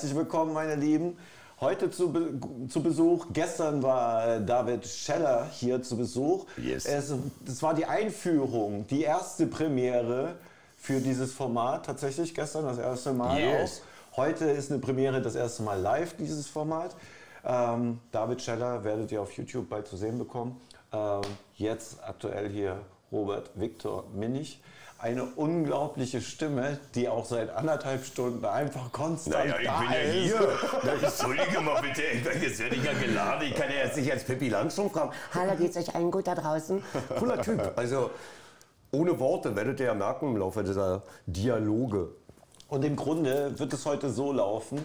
Herzlich willkommen, meine Lieben. Heute zu, Be zu Besuch. Gestern war äh, David Scheller hier zu Besuch. Yes. Es, das war die Einführung, die erste Premiere für dieses Format. Tatsächlich gestern das erste Mal Yes. auch. Heute ist eine Premiere das erste Mal live, dieses Format. Ähm, David Scheller werdet ihr auf YouTube bald zu sehen bekommen. Ähm, jetzt aktuell hier Robert Viktor Minich. Eine unglaubliche Stimme, die auch seit anderthalb Stunden einfach konstant Naja, ich da bin ja ist. hier. Na, Entschuldige mal bitte, ich bin jetzt werde ich ja geladen. Ich kann ja jetzt nicht als Pippi Langstrumpf fragen. Hallo, geht's euch allen gut da draußen? Cooler Typ. Also, ohne Worte werdet ihr ja merken im Laufe dieser Dialoge. Und im Grunde wird es heute so laufen,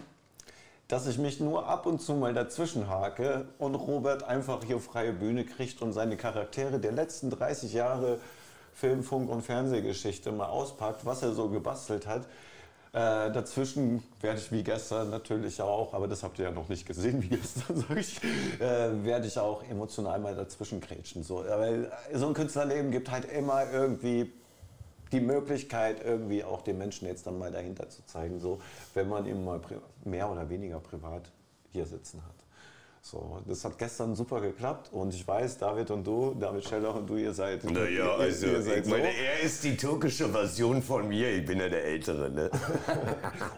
dass ich mich nur ab und zu mal dazwischen hake und Robert einfach hier freie Bühne kriegt und seine Charaktere der letzten 30 Jahre Film, Funk und Fernsehgeschichte mal auspackt, was er so gebastelt hat. Äh, dazwischen werde ich wie gestern natürlich auch, aber das habt ihr ja noch nicht gesehen, wie gestern sage ich, äh, werde ich auch emotional mal dazwischen grätschen. So. Weil so ein Künstlerleben gibt halt immer irgendwie die Möglichkeit, irgendwie auch den Menschen jetzt dann mal dahinter zu zeigen, so, wenn man eben mal mehr oder weniger privat hier sitzen hat. So, das hat gestern super geklappt und ich weiß, David und du, David Scheller und du, ihr seid. Naja, ihr, also, ihr seid ich meine, er ist die türkische Version von mir. Ich bin ja der Ältere, ne?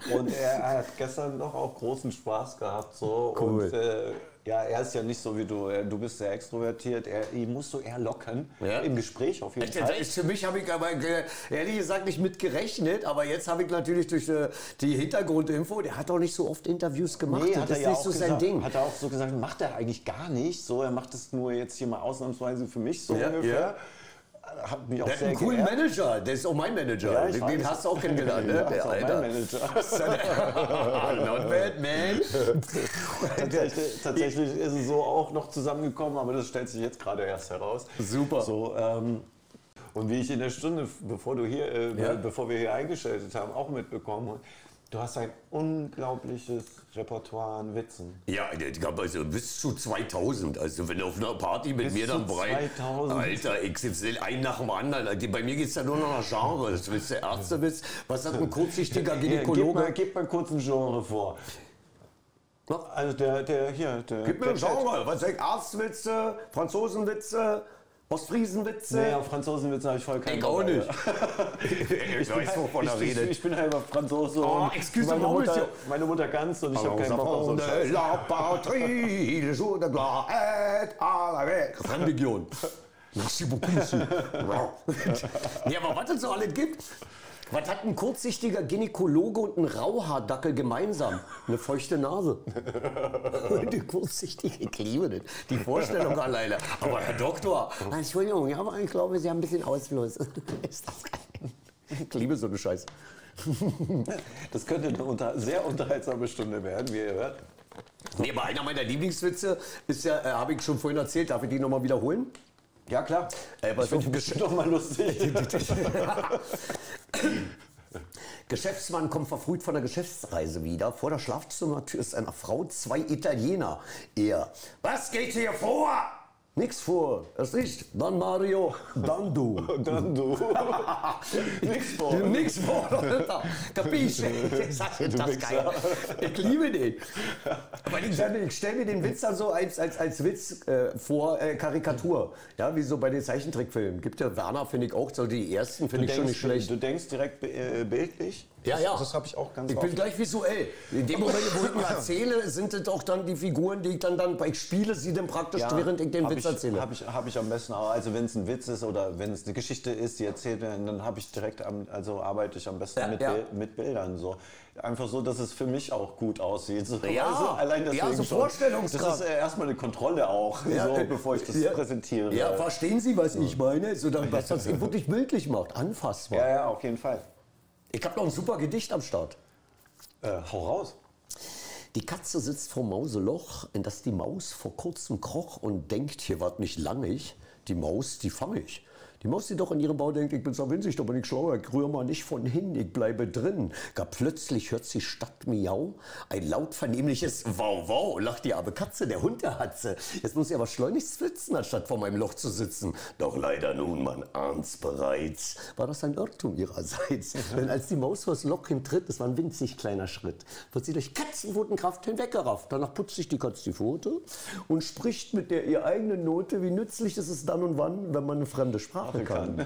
so. Und er, hat gestern doch auch großen Spaß gehabt. So. Cool. Und äh, ja, er ist ja nicht so wie du. Du bist sehr extrovertiert. Er, ihn musst du eher locken. Ja. Im Gespräch auf jeden Fall. ist für mich habe ich aber ehrlich gesagt nicht mit gerechnet, aber jetzt habe ich natürlich durch äh, die Hintergrundinfo, der hat auch nicht so oft Interviews gemacht. Nee, das hat er ist ja nicht auch so gesagt, sein Ding. Hat er auch so gesagt, macht er eigentlich gar nicht. So, er macht es nur jetzt hier mal ausnahmsweise für mich so Ja, ungefähr. Hat mich auch Der sehr einen coolen geehrt. Manager, der ist auch mein Manager. Ja, den, den hast du auch kennengelernt, ne? Ja, der ist auch mein Alter. Manager. Not bad, man. tatsächlich, tatsächlich ist es so auch noch zusammengekommen, aber das stellt sich jetzt gerade erst heraus. Super. So, ähm, und wie ich in der Stunde, bevor du hier, äh, Ja. bevor wir hier eingeschaltet haben, auch mitbekommen, du hast ein unglaubliches Repertoire an Witzen. Ja, ich glaube also bis zu 2000. Also wenn du auf einer Party mit Bis mir dann breit. 2000. Alter, XXL, ein nach dem anderen. Also Bei mir geht es ja nur noch nach Genre. Das ist der Ärztewitz. Was hat ein kurzsichtiger Hier, gib, mal, Gynäkologe? gib mal kurz ein Genre vor. Also der, der hier, der. Gib mir ein Genre. Was sag ich? Arztwitze, Franzosenwitze, Ostfriesenwitze. Nee, auf Franzosenwitze habe ich voll keinen ich auch nicht. Ich weiß, wovon er ich, ich, redet. ich bin halber Franzose. Oh, excuse meine me, Mutter, meine Mutter ganz und ich habe keinen Bock auf so einen Scheiß. la patrie, le jour de gloire est à la vie. Religion. Merci beaucoup, monsieur. nee, aber was es so alles gibt? Was hat ein kurzsichtiger Gynäkologe und ein Rauhaardackel gemeinsam? Eine feuchte Nase. Eine kurzsichtige, ich liebe das. Die Vorstellung alleine. Aber Herr Doktor, Entschuldigung, ja, aber ich glaube, Sie haben ein bisschen Ausfluss. Ist das geil? Ich liebe so eine Scheiße. Das könnte eine unter, sehr unterhaltsame Stunde werden, wie ihr hört. Nee, aber einer meiner Lieblingswitze ist ja, äh, habe ich schon vorhin erzählt, darf ich die nochmal wiederholen? Ja, klar. Äh, was ich finde bestimmt doch mal lustig. Geschäftsmann kommt verfrüht von der Geschäftsreise wieder. Vor der Schlafzimmertür ist eine Frau, zwei Italiener. Er, was geht hier vor? Nix vor. Erst nicht. Dann Mario, dann du. Dann du. Nix vor. Nix vor, Alter. Capisce? Das ist das geil. Ich liebe den. Aber ich, stelle- ich stelle mir den Witz dann so als, als, als Witz äh, vor, äh, Karikatur. Ja, wie so bei den Zeichentrickfilmen. Gibt ja Werner, finde ich auch, so die ersten finde ich schon nicht schlecht. Du denkst direkt äh, bildlich? Ja, ja. Das, habe ich auch ganz Ich bin gleich visuell. In dem Moment, wo ich ihn erzähle, sind es auch dann die Figuren, die ich dann, dann ich spiele sie dann praktisch, während ich den hab Witz ich, erzähle. Habe ich, hab ich am besten auch. Also wenn es ein Witz ist oder wenn es eine Geschichte ist, die erzählt werden, dann habe ich direkt, am, also arbeite ich am besten Ja, mit, ja. Mit Bildern so. Einfach so, dass es für mich auch gut aussieht. So, Ja, du, allein ja, so. Vorstellungskraft. Das ist äh, erstmal eine Kontrolle auch, Ja, so, äh, bevor ich das ja. präsentiere. Ja, verstehen Sie, was ich meine? So, dann, was das wirklich bildlich macht, anfassbar. ja, ja, auf jeden Fall. Ich habe noch ein super Gedicht am Start. Äh, hau raus. Die Katze sitzt vor Mauseloch, in das die Maus vor kurzem kroch und denkt, hier ward nicht langig. Die Maus, die fang ich. Die Maus, die doch in ihrem Bau denkt, ich bin zwar winzig, aber nicht schlauer, ich rühre mal nicht von hin, ich bleibe drin. Gar plötzlich hört sie statt Miau ein laut vernehmliches Wow, wow, lacht die arme Katze, der Hund der Hatze. Jetzt muss sie aber schleunigst flitzen, anstatt vor meinem Loch zu sitzen. Doch leider nun, man ahnt's bereits, war das ein Irrtum ihrerseits. Denn als die Maus vors Loch hintritt, das war ein winzig kleiner Schritt, wird sie durch Katzenpfotenkraft hinweggerafft. Danach putzt sich die Katze die Pfote und spricht mit der ihr eigenen Note, wie nützlich ist es dann und wann, wenn man eine fremde Sprache kann.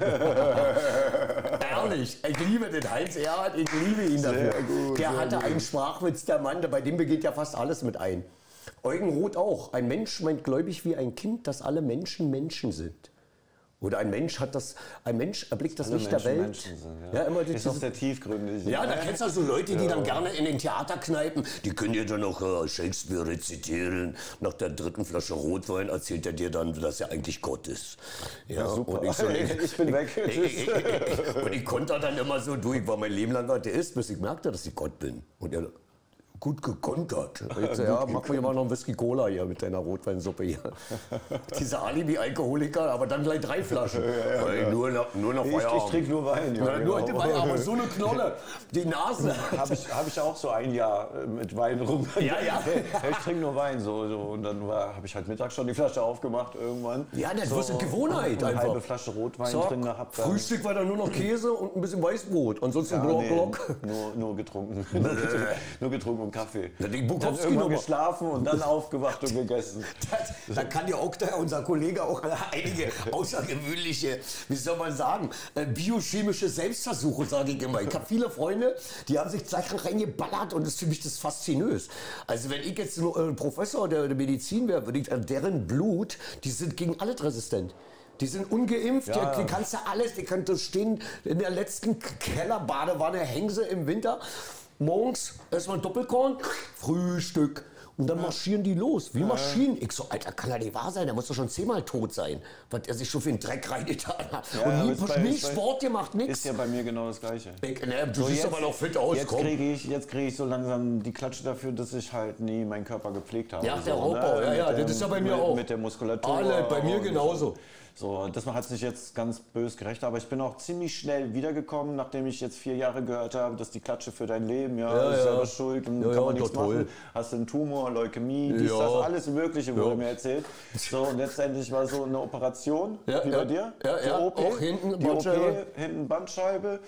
Ehrlich, ich liebe den Heinz Erhardt, ich liebe ihn dafür. gut, der hatte gut. einen Sprachwitz, der Mann, bei dem begeht ja fast alles mit ein. Eugen Roth auch. Ein Mensch meint gläubig wie ein Kind, dass alle Menschen Menschen sind. Oder ein Mensch hat das, ein Mensch erblickt das Alle Licht der Welt. Sind, ja. ja, immer die, ist auch diese- sehr tiefgründig. ja, da kennst du so Leute, die dann gerne in den Theaterkneipen, die können dir dann noch äh, Shakespeare rezitieren. Nach der dritten Flasche Rotwein erzählt er dir dann, dass er eigentlich Gott ist. Ja, super. Und ich, so, Ich bin weg. Ich, ich, ich, und ich konnte dann immer so durch, war mein Leben lang Atheist, bis ich merkte, dass ich Gott bin. Und er, gut gekontert. Ich so, ja, mach mir mal noch einen Whisky Cola hier mit deiner Rotweinsuppe hier. Diese Alibi-Alkoholiker, aber dann gleich drei Flaschen. Ey, nur noch, nur noch Ich, ich Feierabend. trinke nur Wein. Ja, nur heute Wein, aber so eine Knolle. Die Nase. Habe ich, hab ich auch so ein Jahr äh, mit Wein rum. Ja, ja. Ich trinke nur Wein. So, so. Und dann habe ich halt mittags schon die Flasche aufgemacht irgendwann. Ja, das so, ist eine Gewohnheit Eine einfach. halbe Flasche Rotwein Zack, drin gehabt. dann- Frühstück war dann nur noch Käse und ein bisschen Weißbrot. Ansonsten Ja, Block, nee, Block. Nur, nur getrunken. nur, getrunken nur getrunken und Kaffee. Ja, die dann irgendwann geschlafen und dann aufgewacht und gegessen. Da kann ja auch der, unser Kollege auch einige außergewöhnliche, wie soll man sagen, äh, biochemische Selbstversuche, sage ich immer. Ich habe viele Freunde, die haben sich Sachen reingeballert und das ist für mich das faszinös. Also wenn ich jetzt nur, äh, Professor der, Medizin wäre, würde ich, äh, deren Blut, die sind gegen alles resistent. Die sind ungeimpft, Ja, die, kannst du alles, die kannst du stehen in der letzten Kellerbadewanne, hängen sie im Winter. Morgens erstmal ein Doppelkorn, Frühstück. Und dann marschieren die los, wie Maschinen. Ich so, Alter, kann ja nicht wahr sein, der muss doch schon zehnmal tot sein, was er sich schon für den Dreck reingetan hat. Ja, und nie, bei- nie Sport gemacht, nix. Ist ja bei mir genau das Gleiche. Ich, ne, du So, siehst jetzt- aber noch fit aus, Jetzt kriege ich, jetzt krieg ich so langsam die Klatsche dafür, dass ich halt nie meinen Körper gepflegt habe. Ja, der so, Raubbau, ja, Mit ja, dem- das ist ja bei mir mit, auch. Mit der Muskulatur. Alle, bei mir genauso. So, das hat sich jetzt ganz bös gerecht, aber ich bin auch ziemlich schnell wiedergekommen, nachdem ich jetzt vier Jahre gehört habe, dass die Klatsche für dein Leben, ja, Ja, ist ja. selber schuld und Ja, kann ja, man nichts toll. machen. Hast du einen Tumor, Leukämie, dies, das, alles Mögliche wurde mir erzählt. So, und letztendlich war so eine Operation, Ja, wie bei dir. Ja, Die ja, OP, auch hinten die Bandscheibe. OP, hinten Bandscheibe.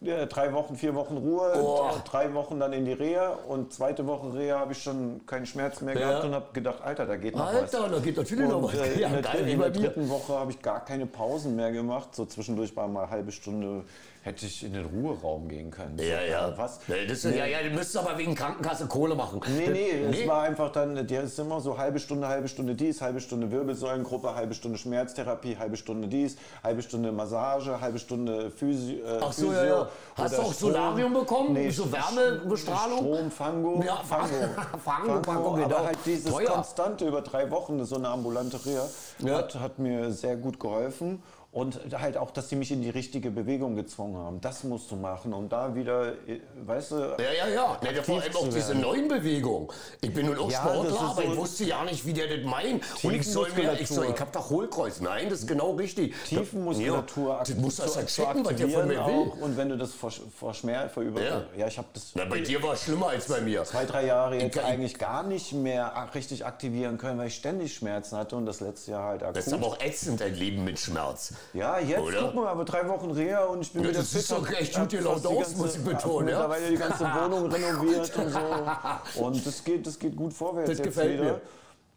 Ja, drei Wochen, vier Wochen Ruhe, Oh. drei Wochen dann in die Reha und zweite Woche Reha habe ich schon keinen Schmerz mehr Ja. gehabt und habe gedacht, Alter, da geht noch was. Alter, da geht natürlich noch was. äh, Ja, in der, geil, in der dritten Woche habe ich gar keine Pausen mehr gemacht. So zwischendurch war mal eine halbe Stunde, hätte ich in den Ruheraum gehen können. Ja, ja. Was? Nee, das, ja, ja, du müsstest aber wegen Krankenkasse Kohle machen. Nee, nee, nee. es war einfach dann, der ist immer so halbe Stunde, halbe Stunde dies, halbe Stunde Wirbelsäulengruppe, halbe Stunde Schmerztherapie, halbe Stunde dies, halbe Stunde Massage, halbe Stunde Physio. Äh, Ach so, Physio ja, ja. Hast du auch Strom. Solarium bekommen? Nee, so Wärmebestrahlung? Strom, Fango. Ja, Fango, Fango, genau. Aber halt dieses Teuer. konstante über drei Wochen, so eine ambulante Reha, Ja. hat, hat mir sehr gut geholfen. Und halt auch, dass sie mich in die richtige Bewegung gezwungen haben. Das musst du machen. Und da wieder, äh, weißt du, Ja, ja, ja. Nee, vor allem auch diese neuen Bewegungen. Ich bin nun auch Ja, Sportler, das aber ich wusste ja nicht, wie der das meint. Und ich soll mir, ich, soll, ich hab doch Hohlkreuz. Nein, das ist genau richtig. Tiefenmuskulatur Ja, das halt zu checken, was der von mir will. Und wenn du das vor, vor Schmerz, vor über... Ja. Ja, ich habe das Na, bei dir war es schlimmer als bei mir. zwei, drei Jahre jetzt Ich- eigentlich gar nicht mehr richtig aktivieren können, weil ich ständig Schmerzen hatte und das letzte Jahr halt akut. Das ist aber auch ätzend, ein Leben mit Schmerz. Ja, jetzt Oder? guck mal, aber drei Wochen Reha und ich bin Ja, wieder das sieht fit, doch echt gut gelaunt aus, ganze- muss ich betonen, ja. Mittlerweile die ganze Wohnung renoviert und so. Und das geht, das geht gut vorwärts Das jetzt gefällt wieder.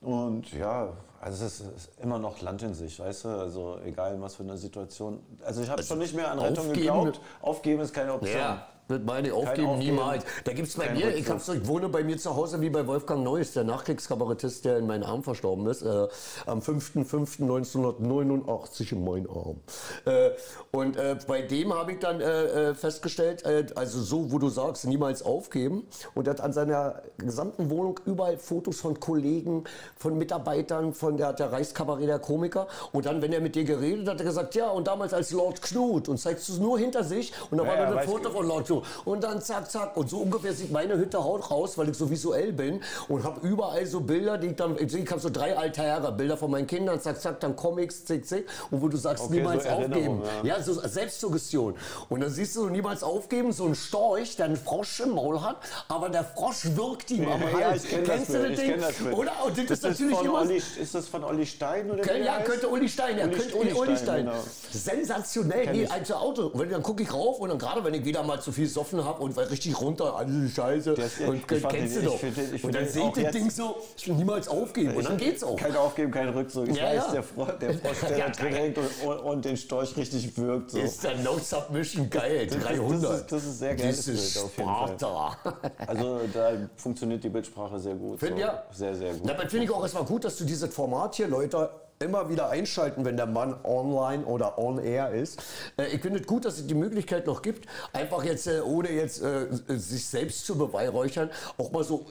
Und ja, also es ist, ist immer noch Land in sich, weißt du? Also egal in was für eine Situation. Also ich habe schon nicht mehr an Rettung aufgeben- geglaubt. Aufgeben ist keine Option. Ja, wird meine aufgeben, Aufgeben. niemals. Da gibt es bei Kein mir, ich, hab's, ich wohne bei mir zu Hause wie bei Wolfgang Neuss, der Nachkriegskabarettist, der in meinen Arm verstorben ist, äh, am 5.5.1989 in meinen Arm. Äh, und äh, bei dem habe ich dann äh, äh, festgestellt, äh, also so, wo du sagst, niemals aufgeben. Und er hat an seiner gesamten Wohnung überall Fotos von Kollegen, von Mitarbeitern, von der, der Reichskabarett der Komiker. Und dann, wenn er mit dir geredet hat, hat er gesagt, ja, und damals als Lord Knut und zeigst du es nur hinter sich. Und da Ja, war dann ein Foto von Lord Knut. So. Und dann zack, zack. Und so ungefähr sieht meine Hütte Haut raus, weil ich so visuell bin und habe überall so Bilder, die ich dann, ich habe so drei Altäre, Bilder von meinen Kindern, zack, zack, dann Comics, zick, zick. Und wo du sagst, Okay, niemals so aufgeben. Ja, so Selbstsuggestion. Und dann siehst du so niemals aufgeben, so ein Storch, der einen Frosch im Maul hat, aber der Frosch wirkt ihm am Ja, Hals. kenn das Kennst du das Ding? kenn das Bild. Oder? Und das, Das ist natürlich von immer... Olli, ist das von Olli Stein oder Ja, heißt? könnte Uli Stein, ja, Uli- könnte Uli Stein, Stein. genau. Sensationell, nee, ich. also Auto. Und dann gucke ich rauf und dann gerade wenn ich wieder mal zu viel Soffen habe und richtig runter, alle Scheiße, ist- und ich kennst den- du ich doch. den- ich und dann ich das jetzt- Ding so, ich will niemals aufgeben und dann geht's auch. Kein Aufgeben, kein Rückzug. Ich Ja, weiß, ja. der, Fro der Frosch, der Ja, hängt und, und, den Storch richtig wirkt. So. Ist der No Submission geil, das ist- 300. das ist sehr geiles Dieses Bild auf jeden Fall. Sparta. Also da funktioniert die Bildsprache sehr gut. Find, so. ja. Sehr, sehr gut. Damit finde ich auch, es war gut, dass du dieses Format hier, Leute, immer wieder einschalten, wenn der Mann online oder on air ist. Äh, ich finde es gut, dass es die Möglichkeit noch gibt, einfach jetzt, äh, ohne jetzt äh, sich selbst zu beweihräuchern, auch mal so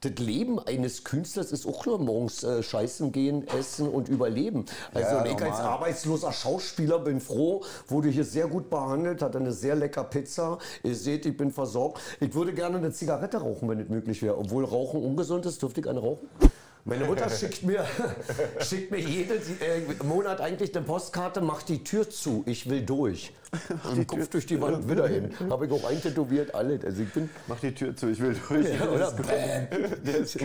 das Leben eines Künstlers ist auch nur morgens äh, scheißen gehen, essen und überleben. Also Ja, ich als arbeitsloser Schauspieler bin froh, wurde hier sehr gut behandelt, hatte eine sehr lecker Pizza. Ihr seht, ich bin versorgt. Ich würde gerne eine Zigarette rauchen, wenn es möglich wäre. Obwohl Rauchen ungesund ist, dürfte ich eine rauchen? Meine Mutter schickt mir, schickt mir jeden äh, Monat eigentlich eine Postkarte, mach die Tür zu, ich will durch. Und Kopf durch die Wand wieder hin. Habe ich auch eintätowiert, alle. Also ich bin, Mach die Tür zu, ich will durch. oder? Bäm.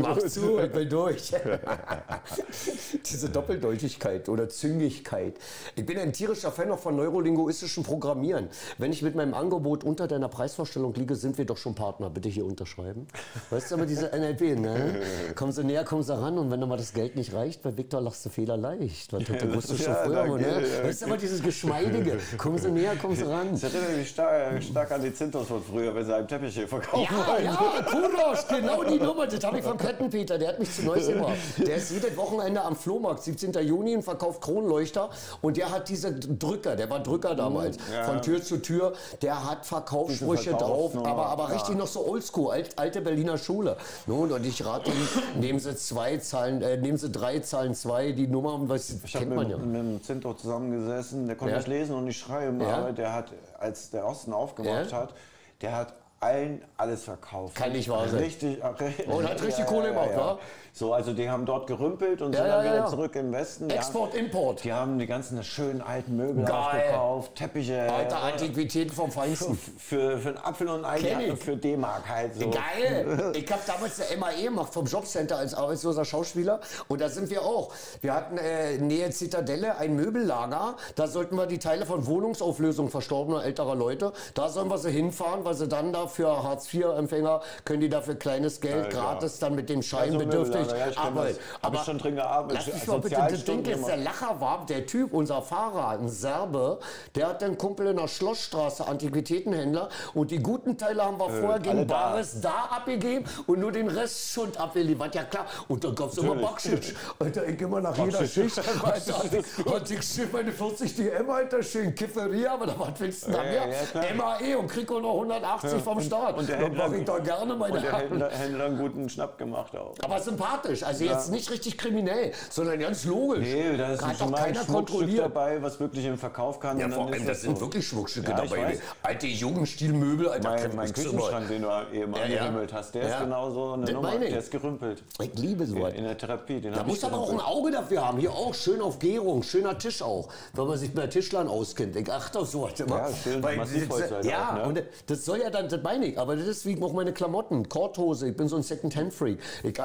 Mach zu, ich will durch. Diese Doppeldeutigkeit oder Züngigkeit. Ich bin ein tierischer Fan auch von neurolinguistischen Programmieren. Wenn ich mit meinem Angebot unter deiner Preisvorstellung liege, sind wir doch schon Partner. Bitte hier unterschreiben. Weißt du aber diese NLP, ne? Kommen Sie näher, kommen Sie ran und wenn mal das Geld nicht reicht, bei Viktor lachst du Fehler leicht. Was ja, das wusstest du schon Ja, früher, ne? ja, Weißt du aber dieses Geschmeidige. Kommen Sie näher, ran. Das erinnert mich stark, stark an die Zintos von früher, wenn sie einen Teppich hier verkaufen Ja, wollten. ja, Kurosch, genau die Nummer, das habe ich von Kettenpeter, der hat mich zu Neues gemacht. Der ist jedes Wochenende am Flohmarkt, 17. Juni, und verkauft Kronleuchter. Und der hat diese Drücker, der war Drücker damals, Ja. von Tür zu Tür. Der hat Verkaufssprüche drauf, aber, aber ja. richtig noch so oldschool, alt, alte Berliner Schule. Nun, und ich rate Ihnen, nehmen Sie zwei Zahlen, äh, nehmen Sie drei Zahlen zwei, die Nummer, was Ich kennt man mit, ja. mit dem Zinto zusammengesessen, der konnte Ja. nicht lesen und nicht schreiben, Ja. Der hat, als der Osten aufgemacht Ja. hat, der hat allen alles verkauft. Kann nicht wahr sein. Richtig. Und hat richtig Kohle gemacht, wa? So, also die haben dort gerümpelt und Ja, sind ja, dann ja, wieder ja. zurück im Westen. Export, Import. die haben die ganzen schönen alten Möbel aufgekauft, Teppiche. Alter, äh, Antiquitäten vom Feinsten. für, für einen Apfel und ein Ei, für D-Mark halt so. Geil! Ich habe damals eine MAE gemacht vom Jobcenter als arbeitsloser Schauspieler. Und da sind wir auch. Wir hatten äh, Nähe Zitadelle ein Möbellager. Da sollten wir die Teile von Wohnungsauflösung verstorbener älterer Leute, da sollen wir sie hinfahren, weil sie dann da für Hartz-IV-Empfänger können die dafür kleines Geld Ja, gratis dann mit dem Ja, Schein bedürftig ja, arbeiten. ich schon drin gearbeitet. Lass mich mal bitte das Ding jetzt, der. Lacher war, der Typ, unser Fahrer, ein Serbe, der hat einen Kumpel in der Schlossstraße, Antiquitätenhändler. Und die guten Teile haben wir vorher Äh, alle gegen da. Bares da abgegeben und nur den Rest Schund abgeliefert. Ja klar. Und dann gab es immer. Backschisch. Alter, ich immer nach jeder Schicht. Alter, hatte ich- schön meine 40 DM, Alter, schön Kifferia, aber da was willst du da mehr? ja. MAE und krieg auch noch 180 vom Staat. und der dann Händler- mache ich da gerne meine Und der. Händler, Händler einen guten Schnapp gemacht auch. Aber sympathisch, also jetzt nicht richtig kriminell, sondern ganz logisch. Nee, da ist schon mal ein keiner Schmuckstück kontrolliert. dabei, was wirklich im Verkauf kann. Ja, vor allem, das sind so. wirklich Schmuckstücke Ja, dabei. Alte Jugendstilmöbel, Alter. Mein, mein Küchenschrank, den du eben Ja, ja. angehimmelt hast, der Ja. ist genauso eine Das Nummer. Der ist gerümpelt. Ich liebe sowas. In der Therapie. Den Da muss aber auch ein. Auge dafür haben. Hier auch schön auf Gärung, schöner Tisch auch. Wenn man sich bei Tischlern auskennt. Ich achte auf sowas immer. Ja, schön Weil Massivholz das- halt Ja, auch, ne? und das soll ja dann, das ich. Aber das ist wie auch meine Klamotten. Korthose, ich bin so ein Second-Hand-Freak.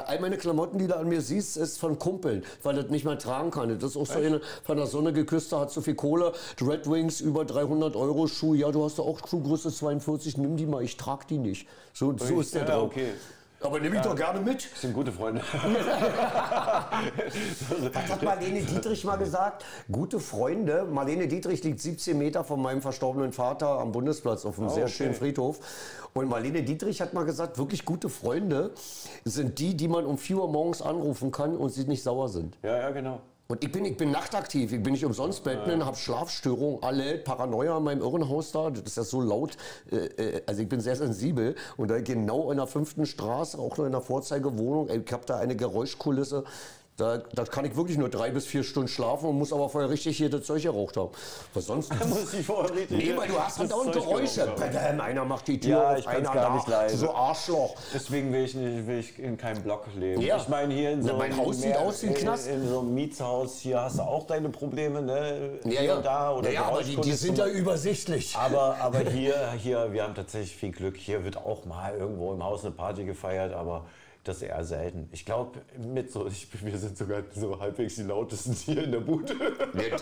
All meine Klamotten, die du an mir siehst, ist von Kumpeln, weil das nicht mehr tragen kann. Das ist auch so eine von der Sonne geküsste, hat so viel Kohle. Red Wings, über 300 Euro Schuh. Ja, du hast doch auch Schuhgröße 42, nimm die mal, ich trag die nicht. So, so ist der Ja, drauf. okay. Aber nehme ich doch gerne mit. Das sind gute Freunde. Was hat Marlene Dietrich mal gesagt? Gute Freunde. Marlene Dietrich liegt 17 Meter von meinem verstorbenen Vater am Bundesplatz auf einem sehr Oh, okay. schönen Friedhof. Und Marlene Dietrich hat mal gesagt, wirklich gute Freunde sind die, die man um 4 Uhr morgens anrufen kann und sie nicht sauer sind. ja, ja, genau. Und ich bin, ich bin nachtaktiv, ich bin nicht umsonst Batman, habe Schlafstörungen, alle Paranoia in meinem Irrenhaus da, das ist ja so laut, äh, äh, also ich bin sehr sensibel. Und da genau in der fünften Straße, auch noch in der Vorzeigewohnung, ich habe da eine Geräuschkulisse, Da, da kann ich wirklich nur drei bis vier Stunden schlafen und muss aber vorher richtig hier das Zeug geraucht haben. Was sonst? Da muss ich vorher richtig. Nee, weil du hast andauernd Zeug Geräusche. Badam, Einer macht die Tür Ja, auf, einer gar da. nicht leiden. So Arschloch. Deswegen will ich, nicht, will ich in keinem Block leben. Ja. Ich meine, hier in Na, so mein einem Haus sieht mehr- aus wie ein in- Knast. In so einem Mietshaus, hier hast du auch deine Probleme, ne? Ja, hier ja. und da. Oder ja, aber die, die sind ja übersichtlich. Aber, aber hier, hier, wir haben tatsächlich viel Glück. Hier wird auch mal irgendwo im Haus eine Party gefeiert, aber das ist eher selten. Ich glaube, mit so, ich, wir sind sogar so halbwegs die lautesten hier in der Bude. Ja?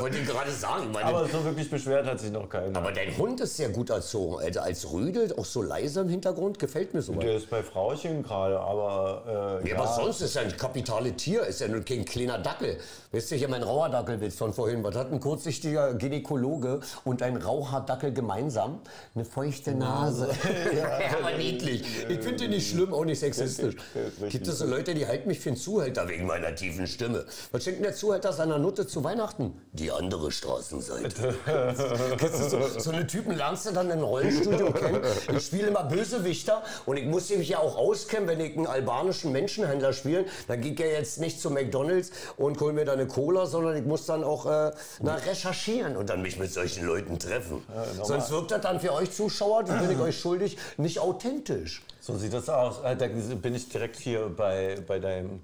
Wollte ich gerade sagen. Meine, Aber so wirklich beschwert hat sich noch keiner. aber dein Hund ist sehr gut erzogen. Also als Rüdel, auch so leise im Hintergrund, gefällt mir so. der ist bei Frauchen gerade, aber äh, Ja, aber sonst ist er ein kapitale Tier, ist ja nur kein kleiner Dackel. Weißt du, hier mein Rauhardackelwitz von vorhin. Was hat ein kurzsichtiger Gynäkologe und ein Rauhaardackel gemeinsam? Eine feuchte Nase. ja, aber niedlich. Ich finde den nicht schlimm, auch nicht sexistisch. Gibt es so Leute, die halten mich für einen Zuhälter wegen meiner tiefen Stimme? Was schenkt denn der Zuhälter seiner Nutte zu Weihnachten? Die andere Straßenseite. So, so eine Typen lernst du dann im Rollenstudio kennen. Ich spiele immer Bösewichter und ich muss mich ja auch auskennen, wenn ich einen albanischen Menschenhändler spiele. Dann gehe ich ja jetzt nicht zu McDonalds und hol mir da eine Cola, sondern ich muss dann auch äh, na, recherchieren und dann mich mit solchen Leuten treffen. Sonst wirkt das dann für euch Zuschauer, das bin ich euch schuldig, nicht authentisch. So sieht das aus. Äh, Da bin ich direkt hier bei, bei deinem,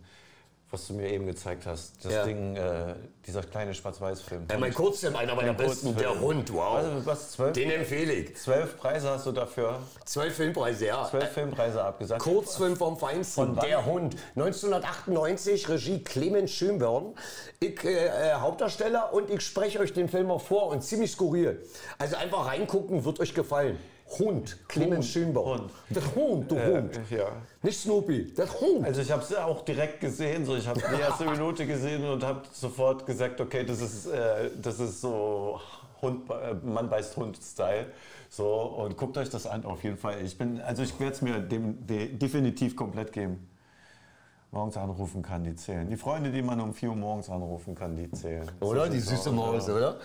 was du mir eben gezeigt hast. Das Ja. Ding, äh, dieser kleine Schwarz-Weiß-Film. Ja, mein Kurzfilm, einer meiner besten, der. Hund, wow. Also, was, zwölf? Den empfehle ich. Zwölf Preise hast du dafür, Zwölf Filmpreise, ja. zwölf Filmpreise abgesagt. Kurzfilm vom Feinsten? Der Hund. 1998, Regie Clemens Schönborn. Ich äh, äh, Hauptdarsteller und ich spreche euch den Film auch vor und ziemlich skurril. Also einfach reingucken, wird euch gefallen. Hund, Clemens Schönborn. Hund. Der Hund, du Hund. ja. Nicht Snoopy, der Hund. Also ich habe es auch direkt gesehen, so ich habe die erste Minute gesehen und habe sofort gesagt, okay, das ist, äh, das ist so Hund, äh, Mann beißt Hund-Style. So und guckt euch das an auf jeden Fall. Ich bin, also ich werde es mir dem, de, definitiv komplett geben. Morgens anrufen kann die zählen. Die Freunde, die man um 4 Uhr morgens anrufen kann, die zählen. Oder? Die süße aus, Maus, oder?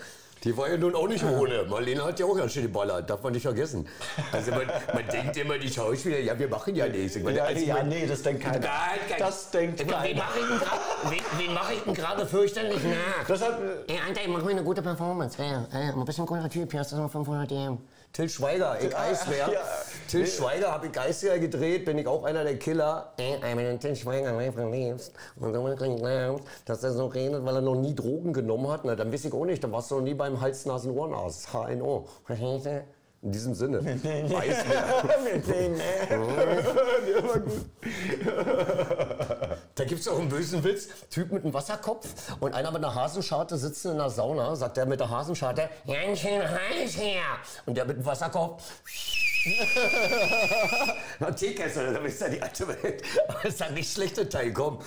Die war ja nun auch nicht ohne. Marlene hat ja auch ganz schön die Baller, darf man nicht vergessen. Also man, man denkt immer, die Schauspieler, ja, wir machen ja nichts. Ich meine, Ja, also ja, man- nee, das denkt keiner. Nein, Das denkt Wen keiner. mache grad- wen- wen mache ich denn gerade fürchterlich nach? Das hat, Ey, Alter, ich mach mir eine gute Performance. Ja, ja, ein bisschen cooler Typ. Hier hast du noch 500 DM. Till Schweiger, ich Eisbär. ja. Till Schweiger habe ich Eisbär gedreht, bin ich auch einer der Killer. Wenn du Till Schweiger einfach liebst Und wirklich glaubst, dass er so redet, weil er noch nie Drogen genommen hat, na, dann weiß ich auch nicht, dann warst du noch nie beim Hals-Nasen-Ohrenarzt. HNO. In diesem Sinne. Gut. Da gibt es auch einen bösen Witz. Typ mit einem Wasserkopf und einer mit einer Hasenscharte sitzen in der Sauna, sagt der mit der Hasenscharte, Ganz schön heiß hier. und der mit dem Wasserkopf. Na, Teekessel, da ist ja die alte Welt. Aber ist ein nicht schlechter Teil, komm.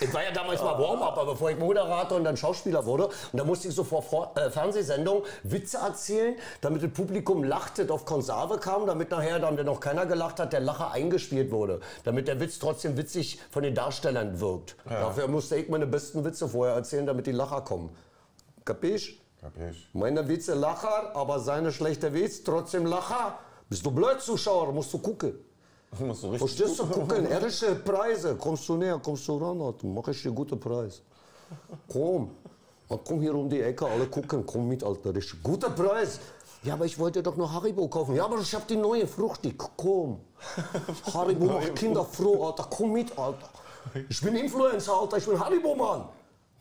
Ich war ja damals mal Warm-Up, aber bevor ich Moderator und dann Schauspieler wurde. Und da musste ich so vor äh, Fernsehsendungen Witze erzählen, damit das Publikum lacht, das auf Konserve kam, damit nachher dann, wenn noch keiner gelacht hat, der Lacher eingespielt wurde. Damit der Witz trotzdem witzig von den Darstellern wirkt. Dafür musste ich meine besten Witze vorher erzählen, damit die Lacher kommen. Kapisch? Kapisch. Meine Witze Lacher, aber seine schlechte Witz trotzdem Lacher. Bist du blöd, Zuschauer? Musst du gucken. Musst du richtig Verstehst du? Gucken, ehrliche Preise. Kommst du näher, kommst du ran, Alter. mach ich dir guten Preis. Komm. Man, komm hier um die Ecke, alle gucken. Komm mit, Alter. Richtig guter Preis. Ja, aber ich wollte doch nur Haribo kaufen. Ja, aber ich hab die neue fruchtig. Komm. Haribo macht Kinder froh, Alter. Komm mit, Alter. Ich bin Influencer, Alter. Ich bin Haribo-Mann.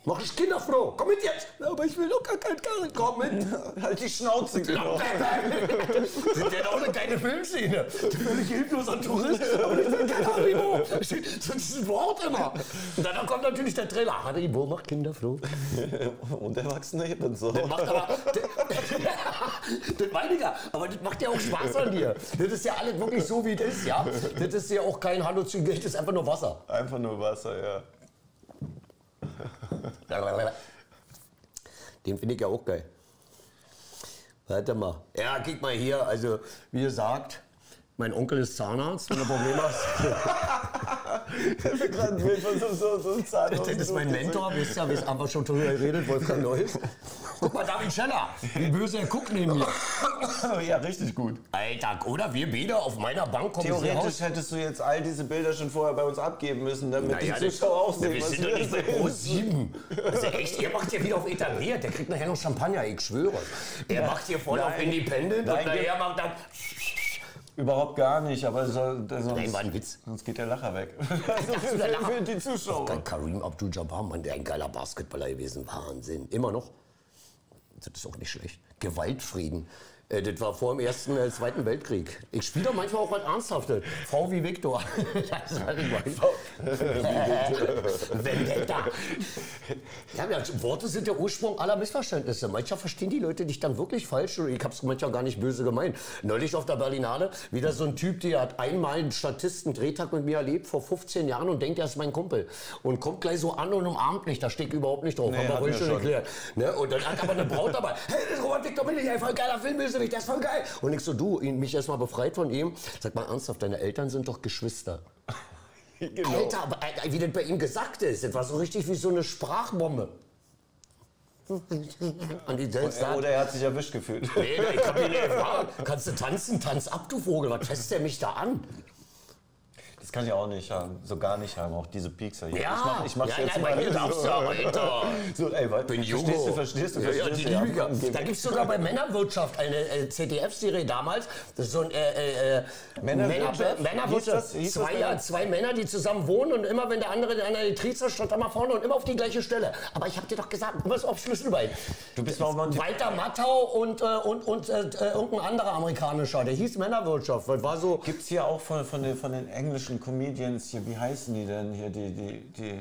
Mach ich Kinder froh. Komm mit jetzt. Aber ich will doch gar kein Karren. Komm mit. Halt die Schnauze, genau. Sind ja auch eine geile Filmszene. Völlig hilfloser Tourist, aber ich will kein Haribo. Steht so dieses Wort immer. Und dann kommt natürlich der Trailer. Haribo macht Kinder froh. Und Erwachsene ebenso. Macht aber, das meine ich ja, aber das macht ja auch Spaß an dir. Das ist ja alles wirklich so, wie es ist, ja. Das ist ja auch kein Halluzinogen, das ist einfach nur Wasser. Einfach nur Wasser, ja. Den finde ich ja auch geil. Warte mal. Ja, guck mal hier. Also, wie gesagt, mein Onkel ist Zahnarzt, wenn du Probleme hast. Ich bin gerade von so, so, so zahnlosen Das ist mein. Mentor, wisst ihr, wir haben wir schon drüber geredet, Wolfgang Neuss. Guck mal, David Scheller, wie böse er guckt neben mir. Ja, richtig gut. Alter, oder wir beide auf meiner Bank kommen Theoretisch hättest du jetzt all diese Bilder schon vorher bei uns abgeben müssen, damit Naja, die Zuschauer auch sehen, wir was sind doch nicht bei. Pro 7. Also echt, ihr macht ja wieder auf etabliert. Der kriegt nachher noch Champagner, ich schwöre. Er macht hier voll auf Nein. Independent Nein, und nachher macht er. Überhaupt gar nicht, aber so, da- sonst, Nein, war ein Witz. sonst geht der Lacher weg. Also für, der Lacher. für die Zuschauer. Karim Abdul-Jabbar, Mann, der ein geiler Basketballer gewesen. Wahnsinn. Immer noch. Das ist auch nicht schlecht. Gewaltfrieden. Äh, Das war vor dem Ersten, äh, Zweiten Weltkrieg. Ich spiele doch manchmal auch was Ernsthaftes. V wie Viktor. Das war Vendetta. Ja, ja, Worte sind der Ursprung aller Missverständnisse. Manchmal verstehen die Leute dich dann wirklich falsch. Ich habe es manchmal gar nicht böse gemeint. Neulich auf der Berlinale wieder so ein Typ, der hat einmal einen Statisten Drehtag mit mir erlebt vor 15 Jahren und denkt, er ist mein Kumpel. Und kommt gleich so an und umarmt mich. Da steht überhaupt nicht drauf. Nee, Haben wir ruhig schon erklärt. Ne? Und dann hat aber eine Braut dabei. Hey, das ist Robert Victor Billig, ein voll geiler Filmbösewicht, der ist voll geil. Und ich so, du, ihn- mich erstmal befreit von ihm. Sag mal ernsthaft, deine Eltern sind doch Geschwister. Genau. Alter, aber äh, wie das bei ihm gesagt ist, das war so richtig wie so eine Sprachbombe. Und die selbst sagt, Oder er hat sich erwischt gefühlt. nee, ich hab ihn nicht gefragt, kannst du tanzen? Tanz ab, du Vogel, was fässt der mich da an? Das kann ich auch nicht haben. So gar nicht haben, auch diese Piekser hier. Ja, ich mach, ich mach's ja, jetzt bei mal mir darfst du, Alter. So, ey, was? bin verstehst Jugo. du, verstehst du, Ja, ja, verstehst die liebe ja. geh Da weg. gibt es sogar bei Männerwirtschaft eine äh, ZDF-Serie damals. Das ist so ein äh, äh, äh, Männerwirtschaft? Männer- Männerwirtschaft. Hieß das- hieß das zwei, ja, zwei Männer, die zusammen wohnen und immer, wenn der andere der andere die Trizer stand, immer vorne und immer auf die gleiche Stelle. Aber ich habe dir doch gesagt, immer so auf Schlüsselbein. Du bist mal mal Walter Matthau und, äh, und, und äh, äh, irgendein anderer amerikanischer, der hieß Männerwirtschaft. war so. Gibt's hier auch von, von, den, von den englischen Comedians hier, wie heißen die denn hier, die, die, die,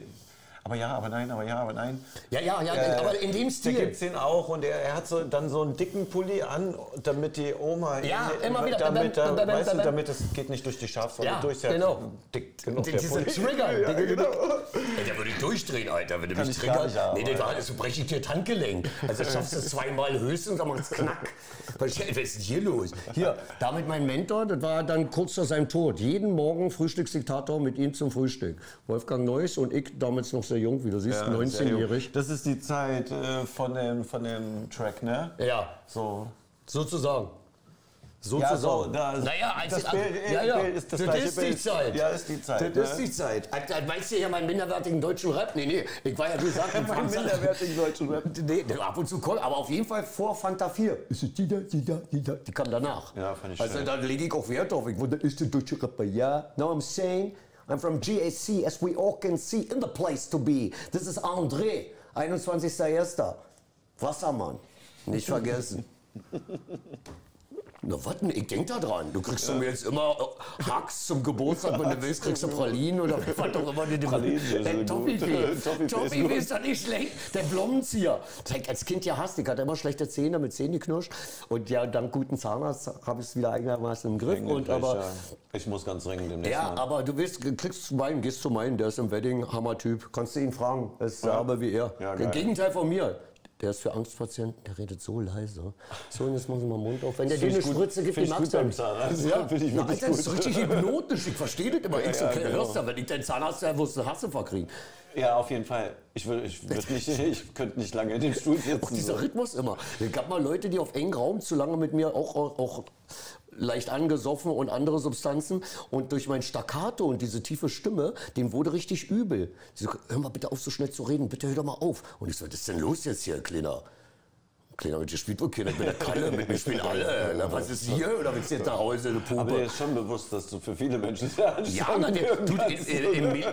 aber ja, aber nein, aber ja, aber nein. Ja, ja, ja, Äh, aber in dem Da Stil. gibt's den auch und er, er hat so, dann so einen dicken Pulli an, damit die Oma... Ja, ihn- immer wieder. Damit, bäm, da, bäm, weißt du, damit es geht nicht durch die Schafswolle Ja, durch. der genau. Dick genug, der diese Pulli. Trigger, ja, genau. Ey, der würde durchdrehen, Alter, wenn du mich ich triggerst. Nee, das war so breche ich dir Handgelenk. Also schaffst du es zweimal höchstens, dann macht's knack. Was ist hier los? Hier, damit mein Mentor, das war dann kurz vor seinem Tod. Jeden Morgen Frühstücksdiktator mit ihm zum Frühstück. Wolfgang Neuss und ich, damals noch sehr jung, wie du siehst, Ja, sehr jung. 19-jährig. Das ist die Zeit äh, von, dem, von dem Track, ne? Ja, So. sozusagen. Ja, Sozusagen. so, da, naja, als das Bild, ja, ja. Bild ist das, das ist die. Zeit. Ja, ist die Zeit. Das ist ne? die Zeit. Äh, äh, Weißt du ja meinen minderwertigen deutschen Rap? Nee, nee. Ich war ja, wie gesagt, in Mein Frankreich. minderwertigen deutschen Rap. Nee, ab und zu kommt, aber auf jeden Fall vor Fanta 4. Ist es die da, die da, die da? Die kam danach. Ja, fand ich Also da lege ich auch Wert drauf. Ich wurde, ist der deutsche Rapper, ja. Now I'm saying, I'm from GAC, as we all can see, in the place to be. This is André, 21.01. Wassermann, nicht vergessen. Na was denn? Ich denk da dran. Du kriegst von mir jetzt immer äh, Hacks zum Geburtstag, wenn du willst, kriegst du Pralinen oder was auch immer. die- Pralinen. Toffifee. Toffifee ist doch nicht schlecht. Der Blomenzieher. Das hab ich als Kind ja hasst. Ich hatte immer schlechte Zähne, mit Zähnen geknirscht. Und ja, dank guten Zahnarzt habe ich es wieder einigermaßen im Griff. Und aber, ja. Ich muss ganz dringend demnächst ja, mal. aber du willst, kriegst zu meinen, gehst zu meinen, der ist im Wedding, Hammer-Typ. Kannst du ihn fragen. Er ist derbe wie er. Ja, Im. Gegenteil von mir. Der ist für Angstpatienten, der redet so leise. So, und jetzt machen Sie mal den Mund auf. Wenn der dir eine. Spritze gibt, die magst du beim. Zahnarzt. Ja, Find ich Na, Alter, das ist richtig hypnotisch. Ich verstehe das immer. Ich so, ja, okay, genau. hörst du, wenn ich deinen Zahnarzt wäre, wirst du einen Herzinfarkt kriegen. Ja, auf jeden Fall. Ich, will, ich, würd nicht, ich könnte nicht lange in dem Stuhl sitzen. dieser Rhythmus immer. Es gab mal Leute, die auf engen Raum zu lange mit mir auch, auch, auch leicht angesoffen und andere Substanzen. Und durch mein Staccato und diese tiefe Stimme, dem wurde richtig übel. Sie so, hör mal bitte auf, so schnell zu reden. Bitte hör doch mal auf. Und ich so, was ist denn los jetzt hier, Kleiner? Kleiner, mit dir spielt wohl keiner, ich bin der Kalle, mit mir spielen alle. Na, was ist hier? Oder willst du jetzt nach Hause, eine Aber dir Puppe? ist schon bewusst, dass du für viele Menschen sehr Ja, anstrengend na, der, bist. du, im, im, im,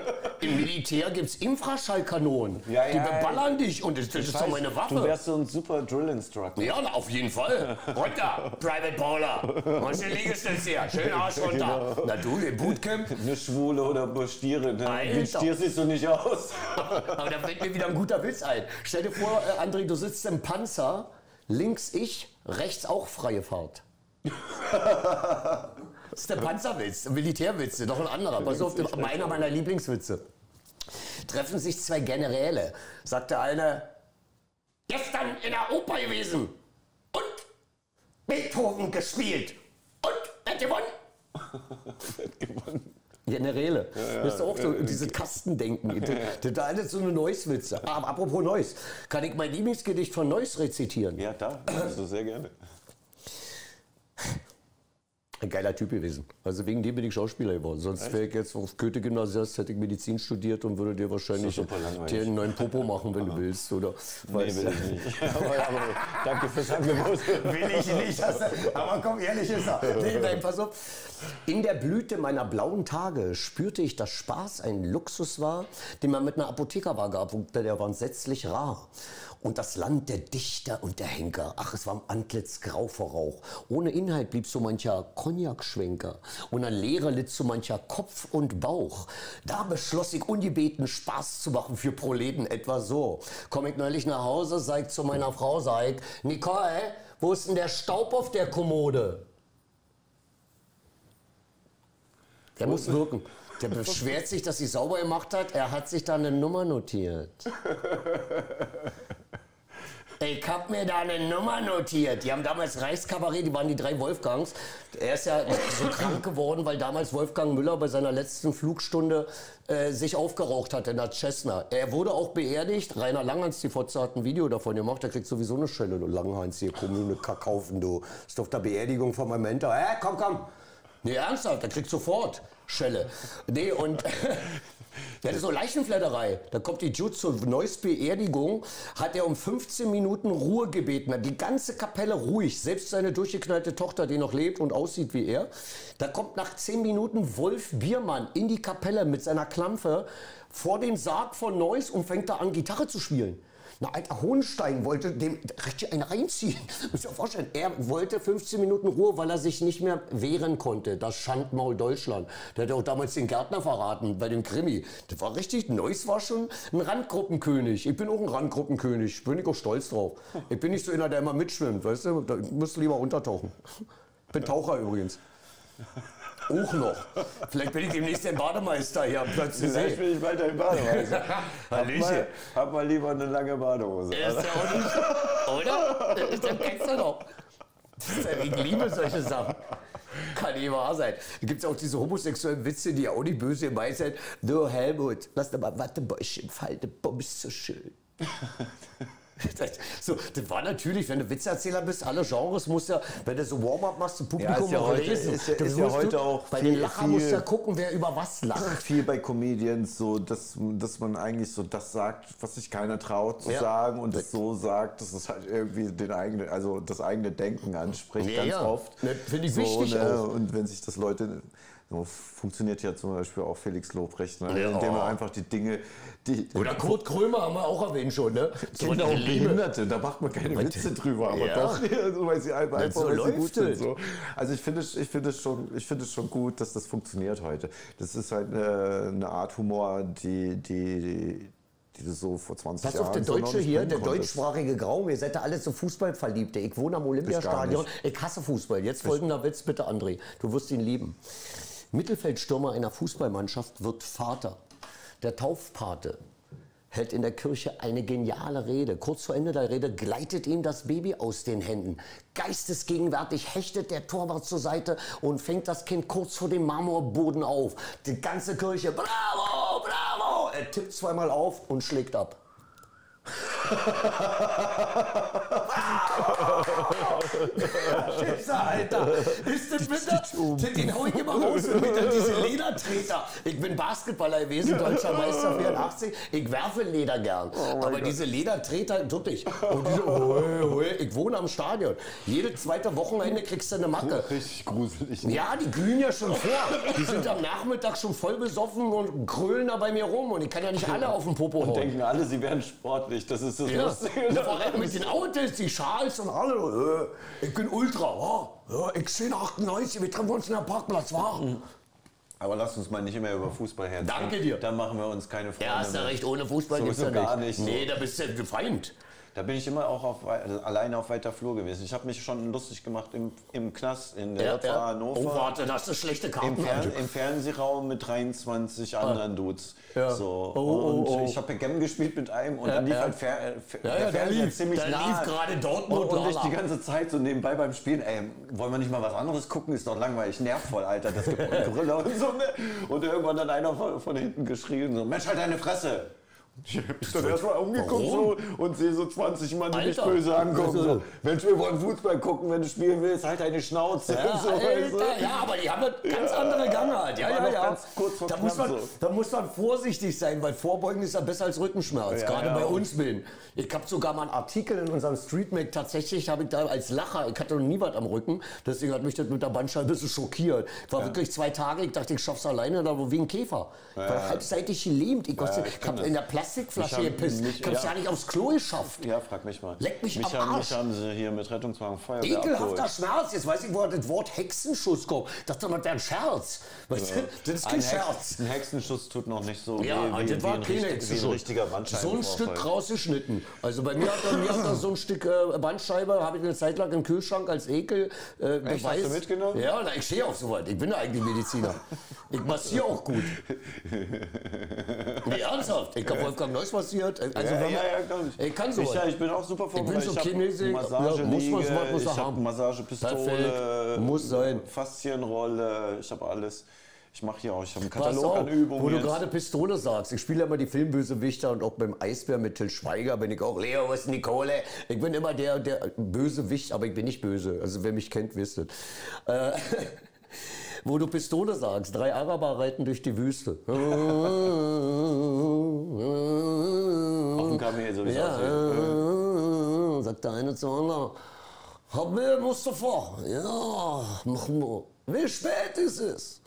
im Militär gibt es Infraschallkanonen. Ja, die ja, beballern dich und das, das ist doch meine Waffe. Du wärst so ein super Drill-Instructor. Ja, na, auf jeden Fall. Runter, Private Paula. Und schön Liegestütz her. Schön Arsch runter. Na du, im Bootcamp. Eine Schwule oder Stiere. Ne? Alter. Wie ein Stier siehst du nicht aus. Aber da fällt mir wieder ein guter Witz ein. Stell dir vor, äh, André, du sitzt im Panzer, links ich, rechts auch freie Fahrt. das ist der Panzerwitz, ein Militärwitz, noch ein anderer. Pass auf, einer meiner Lieblingswitze. Treffen sich zwei Generäle, sagt der eine, gestern in der Oper gewesen und Beethoven gespielt und er hat gewonnen. Generäle. das ist auch so, diese Kastendenken. Das, das alles so eine Neuss-Witze. Aber apropos Neuss, kann ich mein Lieblingsgedicht von Neuss rezitieren? Ja, da, so sehr gerne. Ein geiler Typ gewesen. Also wegen dem bin ich Schauspieler geworden. Sonst wäre ich jetzt auf Goethe-Gymnasiast, hätte ich Medizin studiert und würde dir wahrscheinlich dir einen neuen Popo machen, wenn du willst. Oder Nee, will ich nicht. aber, aber danke fürs Angebot. Will ich nicht. du- Aber komm, ehrlich ist er. Nee, nein, pass auf. In der Blüte meiner blauen Tage spürte ich, dass Spaß ein Luxus war, den man mit einer Apothekerwaage abwogte. Der war entsetzlich rar. Und das Land der Dichter und der Henker. Ach, es war am Antlitz grau vor Rauch. Ohne Inhalt blieb so mancher Cognac-Schwenker. Und an Leere litt so mancher Kopf und Bauch. Da beschloss ich ungebeten Spaß zu machen für Proleten etwa so. Komm ich neulich nach Hause, sag ich zu meiner Frau, sag ich, Nicole, wo ist denn der Staub auf der Kommode? Der muss wirken. Der beschwert sich, dass sie sauber gemacht hat. Er hat sich da eine Nummer notiert. Ich hab mir da eine Nummer notiert. Die haben damals Reichskabarett, die waren die drei Wolfgangs. Er ist ja so krank geworden, weil damals Wolfgang Müller bei seiner letzten Flugstunde äh, sich aufgeraucht hat in der Cessna. Er wurde auch beerdigt. Rainer Langhans, die Fotze, hat ein Video davon gemacht. Der kriegt sowieso eine Schelle, du Langhans, hier, komm, du eine Kakaufen, du. Ist auf der Beerdigung von meinem Mentor. Hä, komm, komm. Nee, ernsthaft, der kriegt sofort Schelle. Nee, und der hatte so Leichenflatterei. Da kommt die Jude zur Neues Beerdigung, hat er um 15 Minuten Ruhe gebeten. Hat die ganze Kapelle ruhig, selbst seine durchgeknallte Tochter, die noch lebt und aussieht wie er. Da kommt nach 10 Minuten Wolf Biermann in die Kapelle mit seiner Klampfe vor den Sarg von Neuss und fängt da an, Gitarre zu spielen. Na, alter Hohenstein wollte dem richtig einen reinziehen. Muss ich vorstellen. Er wollte 15 Minuten Ruhe, weil er sich nicht mehr wehren konnte. Das Schandmaul Deutschland. Der hat auch damals den Gärtner verraten bei dem Krimi. Das war richtig, Neuss war schon ein Randgruppenkönig. Ich bin auch ein Randgruppenkönig. Bin ich auch stolz drauf. Ich bin nicht so einer, der immer mitschwimmt, weißt du? Da musst du lieber untertauchen. Bin Taucher übrigens. Auch noch. Vielleicht bin ich demnächst der Bademeister hier am Platz der Vielleicht bin ich weiter im Badehose. hab, mal, hab mal lieber eine lange Badehose. Ist ja auch nicht, oder? Das kennst du doch. Ich liebe solche Sachen. Kann nicht wahr sein. Da gibt es auch diese homosexuellen Witze, die ja auch nicht böse gemeint sind. Du Helmut, lass doch mal Wattebäuschen fallen, der Baum ist so schön. Das, so, das war natürlich, wenn du Witzeerzähler bist, alle Genres musst ja, wenn du so Warm-up machst, im Publikum ja auch heute- lesen. ist ja- Du ist ja heute du- auch Bei viel- den Lacher musst du ja gucken, wer über was lacht. viel bei Comedians so, dass, dass man eigentlich so das sagt, was sich keiner traut zu Ja. sagen und es so sagt, dass es halt irgendwie den eigenen, also das eigene Denken anspricht Ja, ganz ja. oft. Ne, finde ich so, wichtig ne? Und wenn sich das Leute so funktioniert ja zum Beispiel auch Felix Lobrecht, ne? Ja. indem er einfach die Dinge, die Oder Kurt Krömer haben wir auch erwähnt schon, ne? Kinder und. Behinderte, da macht man keine Witze drüber, aber Ja. doch, weil sie einfach, einfach so weil sie gut sind. So. Also ich finde es ich finde es schon, ich es schon gut, dass das funktioniert heute. Das ist halt eine, eine Art Humor, die, die, die du so vor 20 Pass Jahren auf, der Deutsche hier, der konntest. deutschsprachige Graum, ihr seid ja alle so Fußballverliebte. Ich wohne am Olympiastadion. Ich Ich hasse Fußball. Jetzt folgender Witz, bitte André. Du wirst ihn lieben. Mittelfeldstürmer einer Fußballmannschaft wird Vater. Der Taufpate hält in der Kirche eine geniale Rede. Kurz vor Ende der Rede gleitet ihm das Baby aus den Händen. Geistesgegenwärtig hechtet der Torwart zur Seite und fängt das Kind kurz vor dem Marmorboden auf. Die ganze Kirche, bravo, bravo! Er tippt zweimal auf und schlägt ab. Scheiße, Alter. Ist das bitte? Den hau ich immer raus mit diese Ledertreter. Ich bin Basketballer gewesen, deutscher Meister 84. Ich werfe Leder gern. Aber diese Ledertreter, wirklich. Und diese, hoi, hoi, ich wohne am Stadion. Jede zweite Wochenende kriegst du eine Macke. Richtig gruselig. Ja, die glühen ja schon vor. Die sind am Nachmittag schon voll besoffen und krölen da bei mir rum. Und ich kann ja nicht alle auf den Popo hauen. Denken alle, sie wären sportlich. Das ist das Ja. Lustige. Ja, vor allem mit den Autos, die Schals und alle. Äh, ich bin Ultra. Ja, ich sehe 98, wir treffen uns in der Parkplatz. War. Aber lass uns mal nicht immer über Fußball herziehen. Danke dir. Da machen wir uns keine Freunde Ja, hast du recht, ohne Fußball So ja er gar nicht. nicht. Nee, da bist du Feind. Da bin ich immer auch auf, also alleine auf weiter Flur gewesen. Ich habe mich schon lustig gemacht im, im Knast in der JVA Oh, Hannover. warte, das ist schlechte Im, Karten. Fern Im Fernsehraum mit 23 anderen Dudes. Ah. Ja. So. Oh, oh, und oh. ich habe Gem gespielt mit einem und Ja, dann lief ja. halt Fer äh, Ja, der ja, Fernseher lief- ziemlich da nah. lief gerade Dortmund und, und ich die ganze Zeit so nebenbei beim Spielen, ey, wollen wir nicht mal was anderes gucken? Ist doch langweilig, nervvoll, Alter, das gibt Brille und so. Ne? Und irgendwann hat einer von, von hinten geschrien, so, Mensch, halt deine Fresse. Ich hab mich dann erstmal umgeguckt so, und sehe so 20 Mann, die mich Alter. böse angucken. So, Mensch, wir wollen Fußball gucken, wenn du spielen willst, halt deine Schnauze. Ja, so, weißt du? Alter, ja, aber die haben eine ganz andere Gangart. Ja, War ja, ja. ganz kurz vor da, muss man, so. da muss man vorsichtig sein, weil Vorbeugen ist ja besser als Rückenschmerz. Ja, gerade ja. bei uns Willen. Ich habe sogar mal einen Artikel in unserem Streetmake, tatsächlich habe ich da als Lacher, ich hatte noch nie was am Rücken, deswegen hat mich das mit der Bandscheibe ein bisschen schockiert. Ich war wirklich zwei Tage, ich dachte, ich schaff's alleine, da wie ein Käfer. Ich war halbseitig gelähmt. Ich, konnte- ich habe in der Plastikflasche Mich haben- gepisst. mich- Ich hab's ja. ja nicht aufs Klo geschafft. Ja, frag mich mal. Leck mich am haben, Arsch. Mich haben sie hier mit Rettungswagen Feuerwehr Ekelhafter. Schmerz. Jetzt weiß ich, wo das Wort Hexenschuss kommt. Das dachte, das wäre ein Scherz. Weißt du, das ist kein Ein, Scherz. ein Hexenschuss tut noch nicht so Ja, weh, wie, das wie, war ein, kein wie ein Hexenschuss. richtiger So ein Stück rausgeschnitten. Also bei mir hat er, mir hat er so ein Stück äh, Bandscheibe, habe ich eine Zeit lang im Kühlschrank als Ekel. Äh, Echt? Hast du mitgenommen? Ja, na, ich stehe auf sowas. Ich bin ja eigentlich Mediziner. Ich massiere auch gut. Nee, ernsthaft. Ich habe Wolfgang Neuss massiert. Also, Ja, ja, ja, ich. Ich kann Ich, sowas. ja, ich bin auch super vorbereitet. so ich hab Chinesisch. Massageliege, Ja, muss man- was muss ich habe? Massagepistole. Muss sein. Faszienrolle, ich habe alles. Ich mache hier auch, ich habe einen Katalog auf, an Übungen. wo du gerade Pistole sagst. Ich spiele immer die Filmbösewichter und auch beim Eisbär mit Till Schweiger bin ich auch Leo, was ist denn die Kohle? Ich bin immer der, der Bösewicht, aber ich bin nicht böse. Also wer mich kennt, wisst es. Äh, wo du Pistole sagst. Drei Araber reiten durch die Wüste. Kamel, so wie es aussieht. Ja, sagt der eine zum anderen. Habib Mustafa, ja, Mahmoud, wie spät ist es?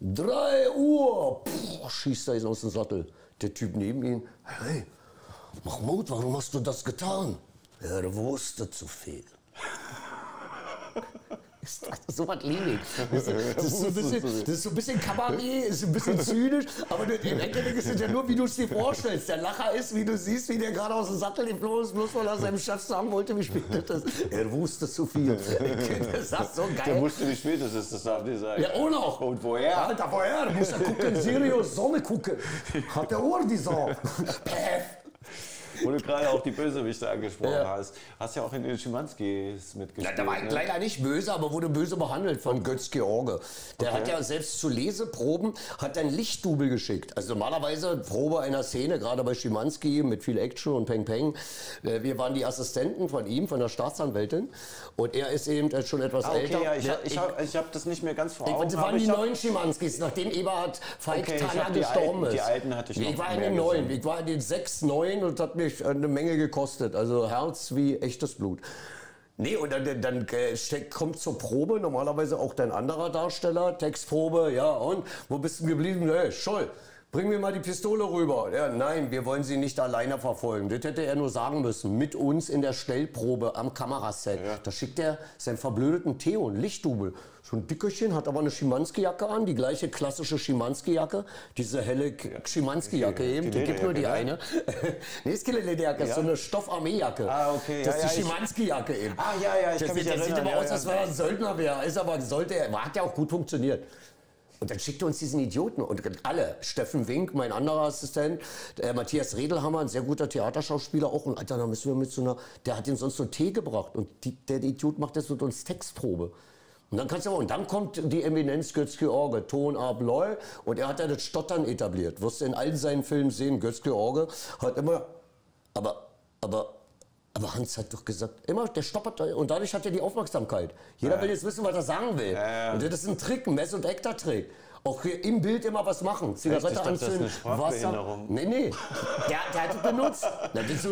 Drei Uhr, Puh, schießt er ihn aus dem Sattel. Der Typ neben ihm, hey, Mahmoud, warum hast du das getan? Er wusste zu viel. Ist das- So was liebe ich. Das ist, das, so ein bisschen, das ist so ein bisschen Kabarett, ist ein bisschen zynisch, aber das- im Endeffekt ist es ja nur, wie du es dir vorstellst. Der Lacher ist, wie du siehst, wie der gerade aus dem Sattel geflogen ist, bloß weil er seinem Chef sagen wollte, wie spät das ist. Er wusste zu viel. Das ist so Der geil. wusste, wie spät es ist, das darf nicht sein. Ja, auch noch. Und woher? Alter, woher? Musst ja gucken, Sirius, Sonne gucken. Hat der Ohr die Sau. Päff. Wo du gerade auch die Bösewichte angesprochen Ja. hast. Hast ja auch in den Schimanskis mitgespielt. der war ne? leider nicht böse, aber wurde böse behandelt von Götz George. Der hat ja selbst zu Leseproben hat ein Lichtdubel geschickt. Also normalerweise Probe einer Szene, gerade bei Schimanski mit viel Action und Peng Peng. Äh, Wir waren die Assistenten von ihm, von der Staatsanwältin. Und er ist eben äh, schon etwas Ah, okay, älter. ja, ich, Der- ich, hab- ich habe das nicht mehr ganz vor Augen. das waren die hab- neuen Schimanskis, nachdem Eberhard Veit Okay, Tanner hab gestorben alten- ist. die alten hatte ich noch Ich war in den neuen. Ich war in den sechs, neun und hat mich eine Menge gekostet. Also Herz wie echtes Blut. Nee, und dann, dann äh, kommt zur Probe normalerweise auch dein anderer Darsteller, Textprobe, ja, und wo bist du geblieben? Hey, Scholl, bring mir mal die Pistole rüber. Ja, nein, wir wollen sie nicht alleine verfolgen. Das hätte er nur sagen müssen. Mit uns in der Stellprobe am Kameraset. Da schickt er seinen verblödeten Theo, ein Lichtdubel. So ein Dickerchen, hat aber eine Schimanski-Jacke an, die gleiche klassische Schimanski-Jacke. Diese helle Schimanski-Jacke eben, die die gibt nur die Lederjacke, eine. nee, ist keine Lederjacke, ist so eine Stoffarmeejacke. Ah, okay, Das ja, ist die ja, Schimanski-Jacke eben. Ah, ja, ja, ich das kann mich sieht, das sieht aber ja, aus, ja. als wenn er ein Söldner wäre. Ist aber, sollte, er- hat ja auch gut funktioniert. Und dann schickt er uns diesen Idioten und alle, Steffen Wink, mein anderer Assistent, äh, Matthias Redelhammer, ein sehr guter Theaterschauspieler auch. Und Alter, da müssen wir mit so einer, der hat ihm sonst so Tee gebracht. Und die, der Idiot macht das mit uns Textprobe. Und dann kannst du, und dann kommt die Eminenz Götz-George, Ton ab Loy, und er hat ja das Stottern etabliert. Wirst du in all seinen Filmen sehen, Götz-George hat immer, aber, aber, aber Hans hat doch gesagt, immer, der stoppert, und dadurch hat er die Aufmerksamkeit. Jeder will jetzt wissen, was er sagen will. Und das ist ein Trick, ein Mess- und Ektar-Trick. Auch hier im Bild immer was machen. Zigarette dachte, das ist anzünden, eine Sprachbehinderung. Nee, nee. Der, der hat es benutzt.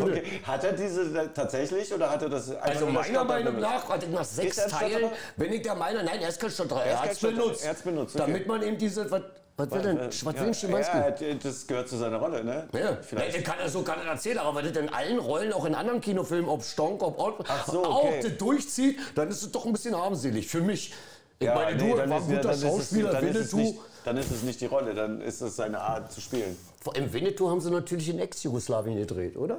Okay. Hat er diese tatsächlich oder hat er das einfach Also meiner Meinung nach, ich nach sechs Teilen, bin ich der Meinung, nein, er ist kein Stotterer, Er hat es benutzt. er benutzt, okay. Damit man eben diese, was, will denn, Äh, was ja, denn ja, das gehört zu seiner Rolle, ne? Ja, Vielleicht. Nee, kann er so kann er erzählen, aber wenn das in allen Rollen, auch in anderen Kinofilmen, ob Stonk, ob Ort, so, auch okay. das durchzieht, dann ist es doch ein bisschen armselig für mich. Ich Ja, meine, nee, du dann war ist- ein guter ist Schauspieler, dann ist Winnetou. nicht- Dann ist es nicht die Rolle, dann ist es seine Art zu spielen. Im Winnetou haben sie natürlich in Ex-Jugoslawien gedreht, oder?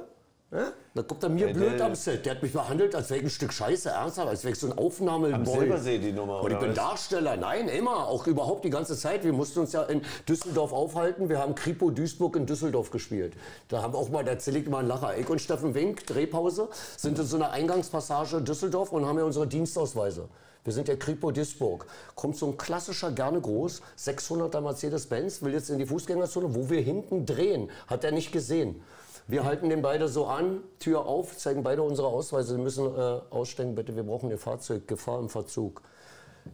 Ja? Da kommt er mir Ja, blöd der- am Set. Der hat mich behandelt, als wäre ich ein Stück Scheiße, ernsthaft, als wäre ich so ein Aufnahmeboy. Am Silbersee die Nummer, Und ich bin was? Darsteller. Nein, immer. Auch überhaupt die ganze Zeit. Wir mussten uns ja in Düsseldorf aufhalten. Wir haben Kripo Duisburg in Düsseldorf gespielt. Da haben auch mal, da erzähle ich mal einen Lacher. Ich und Steffen Wink, Drehpause, sind in so einer Eingangspassage in Düsseldorf und haben ja unsere Dienstausweise. Wir sind der Kripo Duisburg. Kommt so ein klassischer, gerne groß, 600er Mercedes-Benz, will jetzt in die Fußgängerzone, wo wir hinten drehen. Hat er nicht gesehen. Wir halten den beide so an, Tür auf, zeigen beide unsere Ausweise. Sie müssen äh, aussteigen, bitte. Wir brauchen Ihr Fahrzeug. Gefahr im Verzug.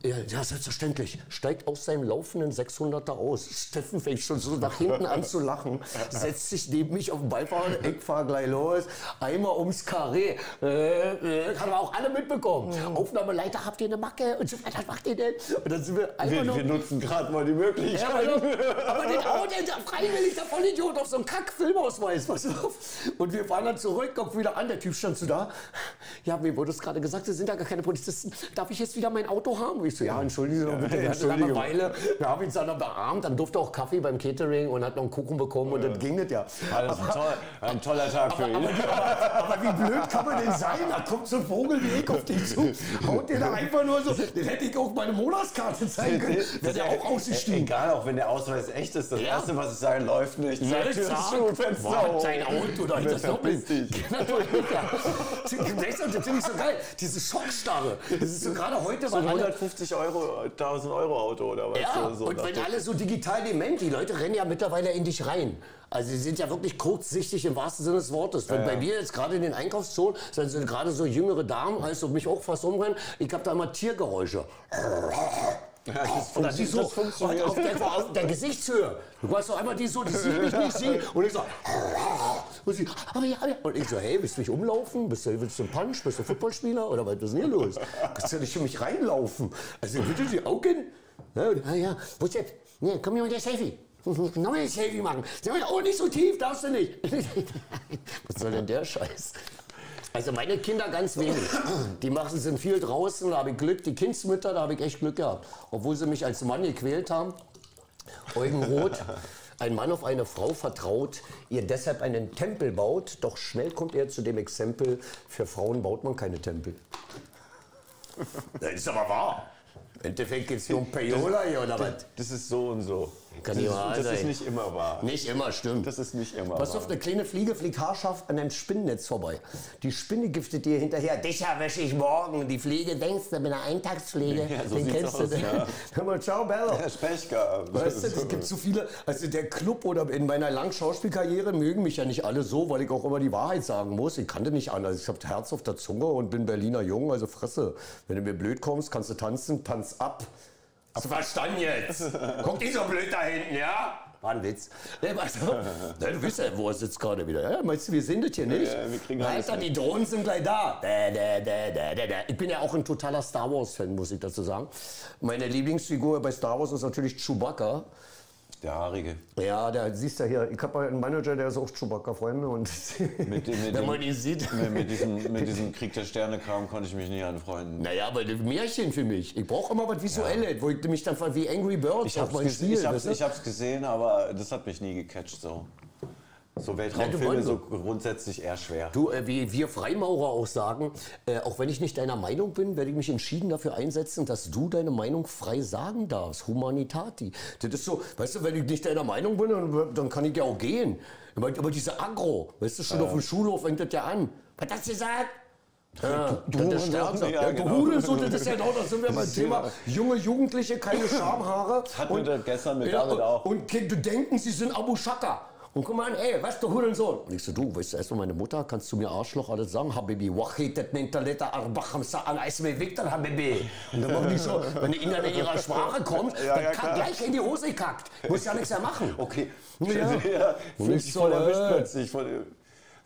Ja, ja, selbstverständlich. Steigt aus seinem laufenden 600er aus. Steffen fängt schon so nach hinten an zu lachen, setzt sich neben mich auf den Beifahrer, ich fahr gleich los, einmal ums Karree. Äh, äh, haben wir auch alle mitbekommen. Aufnahmeleiter, habt ihr eine Macke? Und so, was macht ihr denn? Und dann sind wir einfach Wir, nur... wir nutzen gerade mal die Ja, Möglichkeit. aber, aber den Auto, der freiwillig, der Vollidiot, auf so einen Kack-Filmausweis, pass auf. Und wir fahren dann zurück, guck wieder an, der Typ stand so da. Ja, mir wurde es gerade gesagt, Sie sind ja gar keine Polizisten. Darf ich jetzt wieder mein Auto haben? Ich so, ja, doch bitte. Hatten dann eine Weile, wir haben ihn dann bearmt, dann durfte auch Kaffee beim Catering und hat noch einen Kuchen bekommen und dann ging das ja. Alles ein, toll, ein toller Tag für ihn. Aber, aber wie blöd kann man denn sein? Da kommt so ein Vogel wie ich auf dich zu, haut dir da einfach nur so, den hätte ich auch meine Monatskarte zeigen können, wäre der auch ausgestiegen. Egal, auch wenn der Ausweis echt ist, das Ja. Erste, was ich sage, läuft nicht. Ja, Tür zu, Fenster sein Auto da, das doppelt. dich. Natürlich, ja. Das finde ich so geil, diese Schockstarre. Das ist so gerade heute, So ein weil alle, 150 Euro, 1000 Euro Auto oder was? ja, so, so und wenn dem- alle so digital dement, die Leute rennen ja mittlerweile in dich rein. Also sie sind ja wirklich kurzsichtig im wahrsten Sinne des Wortes. Wenn bei mir jetzt gerade in den Einkaufszonen sind, sind gerade so jüngere Damen, also mich auch fast umrennen, ich habe da immer Tiergeräusche. Ja, das Und dann die so das funktioniert. auf der, auf der Gesichtshöhe. Du weißt doch einmal die so, die sieht mich nicht, sie. Und ich so, und, sie, aber ja, aber ja. und ich so, hey, willst du mich umlaufen? Bist du, willst du ein Punch? Bist du Footballspieler? Oder was ist denn hier los? Kannst du ja nicht für mich reinlaufen? Also bitte die Augen. Ja, und- Ah ja, wo ist jetzt? Nee, komm hier mit der Selfie. Neues Selfie machen. Oh, nicht so tief, darfst du nicht. Was soll denn der Scheiß? Also meine Kinder ganz wenig. Die machen sind viel draußen, da habe ich Glück. Die Kindsmütter, da habe ich echt Glück gehabt. Obwohl sie mich als Mann gequält haben. Eugen Roth, ein Mann auf eine Frau vertraut, ihr deshalb einen Tempel baut, doch schnell kommt er zu dem Exempel, für Frauen baut man keine Tempel. Das ist aber wahr. Im Endeffekt geht es nur um Payola hier oder was? Das ist so und so. Kann das ist, das ist nicht immer wahr. Nicht immer, stimmt. Das ist nicht immer Pass wahr. auf, eine kleine Fliege fliegt haarscharf an einem Spinnennetz vorbei. Die Spinne giftet dir hinterher. Dich erwäsche ich morgen. Die Fliege denkst du mit einer Eintagspflege. Ja, so den kennst aus, du. ja. Hör mal, ciao, Bello. Ja, Pech gehabt. Weißt du, es gibt so viele, also der Club oder in meiner langen Schauspielkarriere mögen mich ja nicht alle so, weil ich auch immer die Wahrheit sagen muss. Ich kannte nicht anders. Ich habe Herz auf der Zunge und bin Berliner Jung, also Fresse. Wenn du mir blöd kommst, kannst du tanzen, tanz ab. Hast du verstanden jetzt? Guck nicht so blöd da hinten, ja? War ein Witz. Weißt du, du weißt ja, wo er sitzt gerade wieder. Ja, meinst du, wir sind das hier nicht? Ja, wir kriegen alles Alter, die Drohnen sind gleich da. Da, da, da, da, da, da. Ich bin ja auch ein totaler Star Wars-Fan, muss ich dazu sagen. Meine Lieblingsfigur bei Star Wars ist natürlich Chewbacca. Der Haarige. Ja, da siehst du hier, ich habe einen Manager, der ist auch Chewbacca-Freunde und Mit, mit, wenn man ihn sieht. Mit, mit, diesem, mit diesem Krieg der Sterne-Kram konnte ich mich nicht anfreunden. Naja, aber ein Märchen für mich. Ich brauche immer was Visuelles, wo ich mich dann wie Angry Birds Ich auf mein Spiel. ich, hab's, ich hab's gesehen, aber das hat mich nie gecatcht so. So Weltraumfilme so grundsätzlich eher schwer. Du, äh, wie wir Freimaurer auch sagen, äh, auch wenn ich nicht deiner Meinung bin, werde ich mich entschieden dafür einsetzen, dass du deine Meinung frei sagen darfst. Humanitati. Das ist so, weißt du, wenn ich nicht deiner Meinung bin, dann, dann kann ich ja auch gehen. Aber, aber diese Agro, weißt du, schon auf dem Schulhof fängt das ja an. Was hast du gesagt? Ja, du Hurensohn. Ja, Ja, du genau. Hurensohn, das ist ja genau, das sind wir beim Thema. ja- Junge Jugendliche, keine Schamhaare. Hatten wir gestern mit ja, David und, auch. Und Kinder denken, sie sind Abu Shaka. Und guck mal an, ey, was du Hurensohn? Und ich so, du, weißt du, erstmal meine Mutter, kannst du mir Arschloch alles sagen? Habibi, wachitet arbacham sa'an isme Victor, Habibi. Und dann machen die so, wenn du dann in ihrer Sprache kommst, Ja, dann ja, klar. gleich in die Hose kackt. Muss ja nichts mehr machen. Okay. Ja. ja ich sich so, voll erwischt plötzlich. Voll,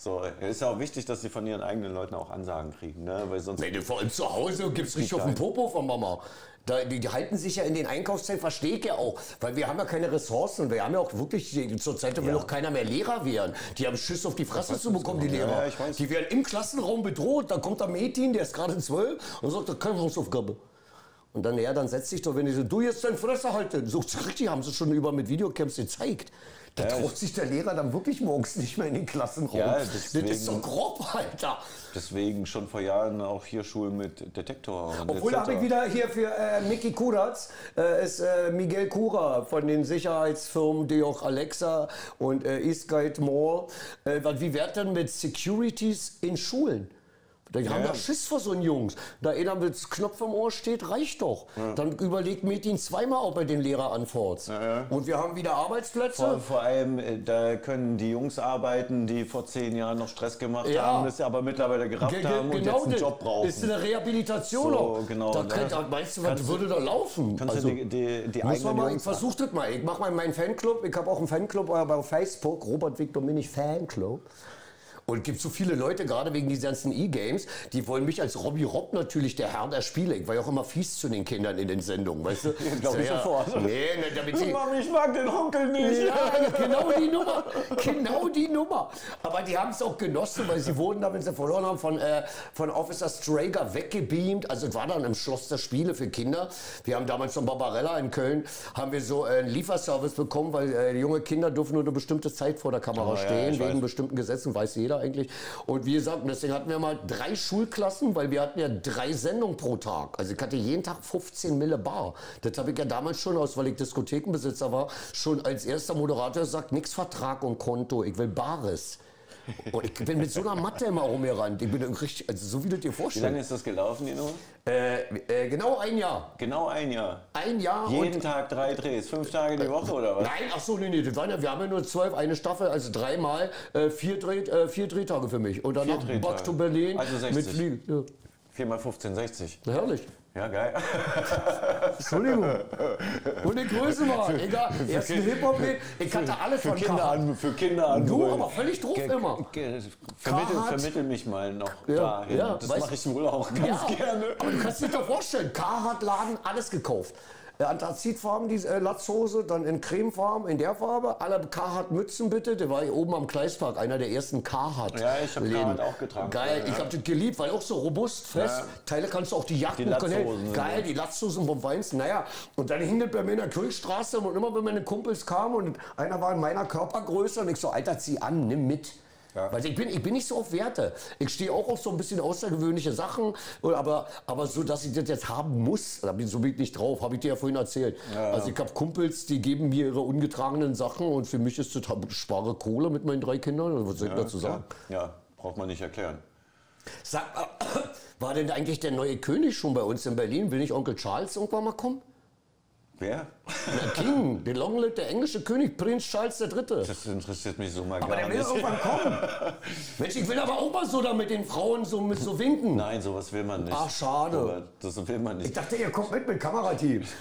so, ist ja auch wichtig, dass sie von ihren eigenen Leuten auch Ansagen kriegen, ne? Weil sonst. Nee, vor allem zu Hause gibt's richtig auf den Popo von Mama. Da, die, die halten sich ja in den Einkaufszentren, verstehe ich ja auch. Weil wir haben ja keine Ressourcen. Wir haben ja auch wirklich, zurzeit will auch keiner mehr Lehrer werden. Die haben Schiss auf die Fresse zu bekommen, die Ja, Lehrer. ja, ich weiß. Die werden im Klassenraum bedroht. Da kommt der Mädchen, der ist gerade zwölf und sagt, keine Hausaufgabe. Und dann, ja, dann setz dich doch, wenn die so, du jetzt dein Fresse halten. So richtig haben sie schon über mit Videocamps gezeigt. Da Ja, traut ich- sich der Lehrer dann wirklich morgens nicht mehr in den Klassenraum. Ja, das deswegen- ist so grob, Alter. Deswegen schon vor Jahren auch hier Schulen mit Detektor. Und Obwohl habe ich wieder hier für äh, Mickey Kuratz, äh, ist äh, Miguel Cura von den Sicherheitsfirmen, die auch Alexa und äh, Eastgate Mall. Äh, wie wird denn mit Securities in Schulen? Die haben Ja. doch Schiss vor so einen Jungs. Da einer mit Knopf im Ohr steht, reicht doch. Dann überlegt Metin zweimal, ob er den Lehrer anfordert. ja. Und wir haben wieder Arbeitsplätze. Vor, vor allem, äh, da können die Jungs arbeiten, die vor zehn Jahren noch Stress gemacht Ja. haben, das aber mittlerweile gerafft Ge- ge- haben und jetzt einen das. Job brauchen. Ist eine Rehabilitation So, auch. genau, Da ne? könnt, da meinst du, was würde da laufen? Kannst Also- die, die, die eigenen mal, ich versuch das mal. Ich mache mal meinen Fanclub. Ich habe auch einen Fanclub bei Facebook, Robert Victor Minich Fanclub. Und es gibt so viele Leute, gerade wegen diesen ganzen E-Games, die wollen mich als Robbie Robb natürlich der Herr der Spiele. Ich war ja auch immer fies zu den Kindern in den Sendungen, weißt du? glaub ich ja, sofort. Nee, ne, damit sie, Mami, ich mag den Onkel nicht. ja, genau die Nummer. Genau die Nummer. Aber die haben es auch genossen, weil sie wurden da, wenn sie verloren haben, von, äh, von Officer Strager weggebeamt. Also es war dann im Schloss der Spiele für Kinder. Wir haben damals von Barbarella in Köln, haben wir so äh, einen Lieferservice bekommen, weil äh, junge Kinder dürfen nur eine bestimmte Zeit vor der Kamera Oh, ja, stehen, ich wegen weiß. bestimmten Gesetzen, weiß jeder eigentlich. Und wie gesagt, deswegen hatten wir mal drei Schulklassen, weil wir hatten ja drei Sendungen pro Tag. Also ich hatte jeden Tag 15 Mille Bar. Das habe ich ja damals schon aus, weil ich Diskothekenbesitzer war, schon als erster Moderator gesagt, nix Vertrag und Konto, ich will Bares. Und ich bin mit so einer Matte immer rumgerannt. Ich bin richtig, also so wie du dir Wie lange vorstellst. ist das gelaufen, Nummer? Äh, äh, genau ein Jahr. Genau ein Jahr. Ein Jahr Jeden Tag drei Drehs, fünf Tage die Woche oder was? Nein, ach so, nee, nee, das waren ja, wir haben ja nur zwölf, eine Staffel, also dreimal, äh, vier, Dreh, äh, vier Drehtage für mich. Und danach. Back to Berlin Also 60. mit Fliegen. Ja. Vier mal 15, 60. Na, herrlich. Ja, geil. Entschuldigung. Und die Größe war, egal, erst ein hip hop ich hatte alle Für von Kinder Kaha. an, für Kinder an. Du, aber völlig drauf immer. Vermittel, vermittel mich mal noch Ja, dahin. ja, das mache ich wohl auch ganz Ja, gerne. aber du kannst dir doch vorstellen, Carhartt Laden, alles gekauft. Äh, Anthrazitfarben, die äh, Latzhose, dann in Cremefarben, in der Farbe. Alle Carhartt Mützen bitte. Der war hier oben am Gleispark, einer der ersten Carhartt. Ja, ich hab Läden. Carhartt auch getragen. Geil, Ja. ich hab das geliebt, weil auch so robust, fest. Ja. Teile kannst du auch die Jacken. Die Latzhosen Geil, die Latzhosen vom Weinsten. Naja, und dann hing das bei mir in der Kirchstraße und immer wenn meine Kumpels kamen und einer war in meiner Körpergröße und ich so, Alter, zieh an, nimm mit. Weil ich bin, ich bin nicht so auf Werte. Ich stehe auch auf so ein bisschen außergewöhnliche Sachen, aber, aber so, dass ich das jetzt haben muss, da bin so bin ich nicht drauf, habe ich dir ja vorhin erzählt. Also ich habe Kumpels, die geben mir ihre ungetragenen Sachen und für mich ist das spare Kohle mit meinen drei Kindern. Was soll ich dazu sagen? Ja, braucht man nicht erklären. Sag mal, war denn eigentlich der neue König schon bei uns in Berlin? Will nicht Onkel Charles irgendwann mal kommen? Wer? Der King, der der englische König, Prinz Charles III. Das interessiert mich so mal Aber gar der will nicht. irgendwann kommen. Mensch, ich will aber auch mal so da mit den Frauen so, mit so winken. Nein, sowas will man nicht. Ach, schade. Aber Das will man Ich nicht. dachte, ihr kommt mit mit Kamerateam.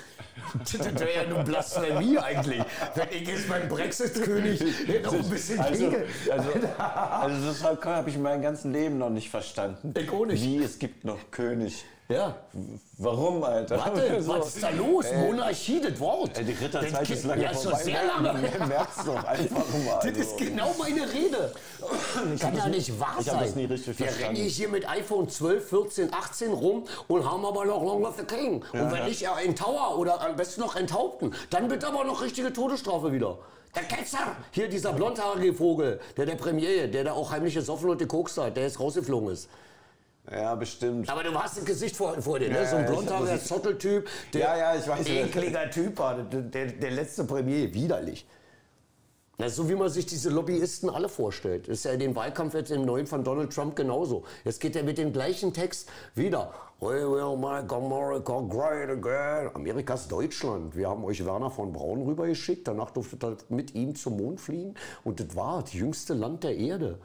Das wäre ja nur Blasphemie eigentlich. Wenn ich jetzt beim Brexit-König noch ein bisschen Also, kriege. also, also das habe hab ich mein ganzes Leben noch nicht verstanden. Ich auch nicht. Wie, es gibt noch König. Ja. Warum, Alter? Warte, So. was ist da los? Ey. Monarchie, das Wort. Ey, die Ritterzeit Das ist lange ja, ist vorbei. schon sehr lange. Merk's doch einfach mal. Das ist genau meine Rede. Kann ja nicht wahr ich sein. hab das nie richtig Wir verstanden. rennen hier mit iPhone 12, 14, 18 rum und haben aber noch Long Live the King. und wenn nicht, ja, ein Tower oder am besten noch enthaupten. Dann bitte aber noch richtige Todesstrafe wieder. Der Ketzer! Hier dieser blondhaarige Vogel, der der Premier, der da auch heimlich gesoffen und gekokst hat, der jetzt rausgeflogen ist. Ja, bestimmt. Aber du hast das Gesicht vor, vor dir, ne? Ja, so ein blondhaariger Zotteltyp. Der Ja, ja, ich weiß. Ekliger Typ war, der, der, letzte Premier, widerlich. Na, so wie man sich diese Lobbyisten alle vorstellt. Ist ja den Wahlkampf jetzt im neuen von Donald Trump genauso. Jetzt geht er mit dem gleichen Text wieder. We will make America great again. Amerikas Deutschland. Wir haben euch Werner von Braun rübergeschickt. Danach durftet ihr mit ihm zum Mond fliegen. Und das war das jüngste Land der Erde.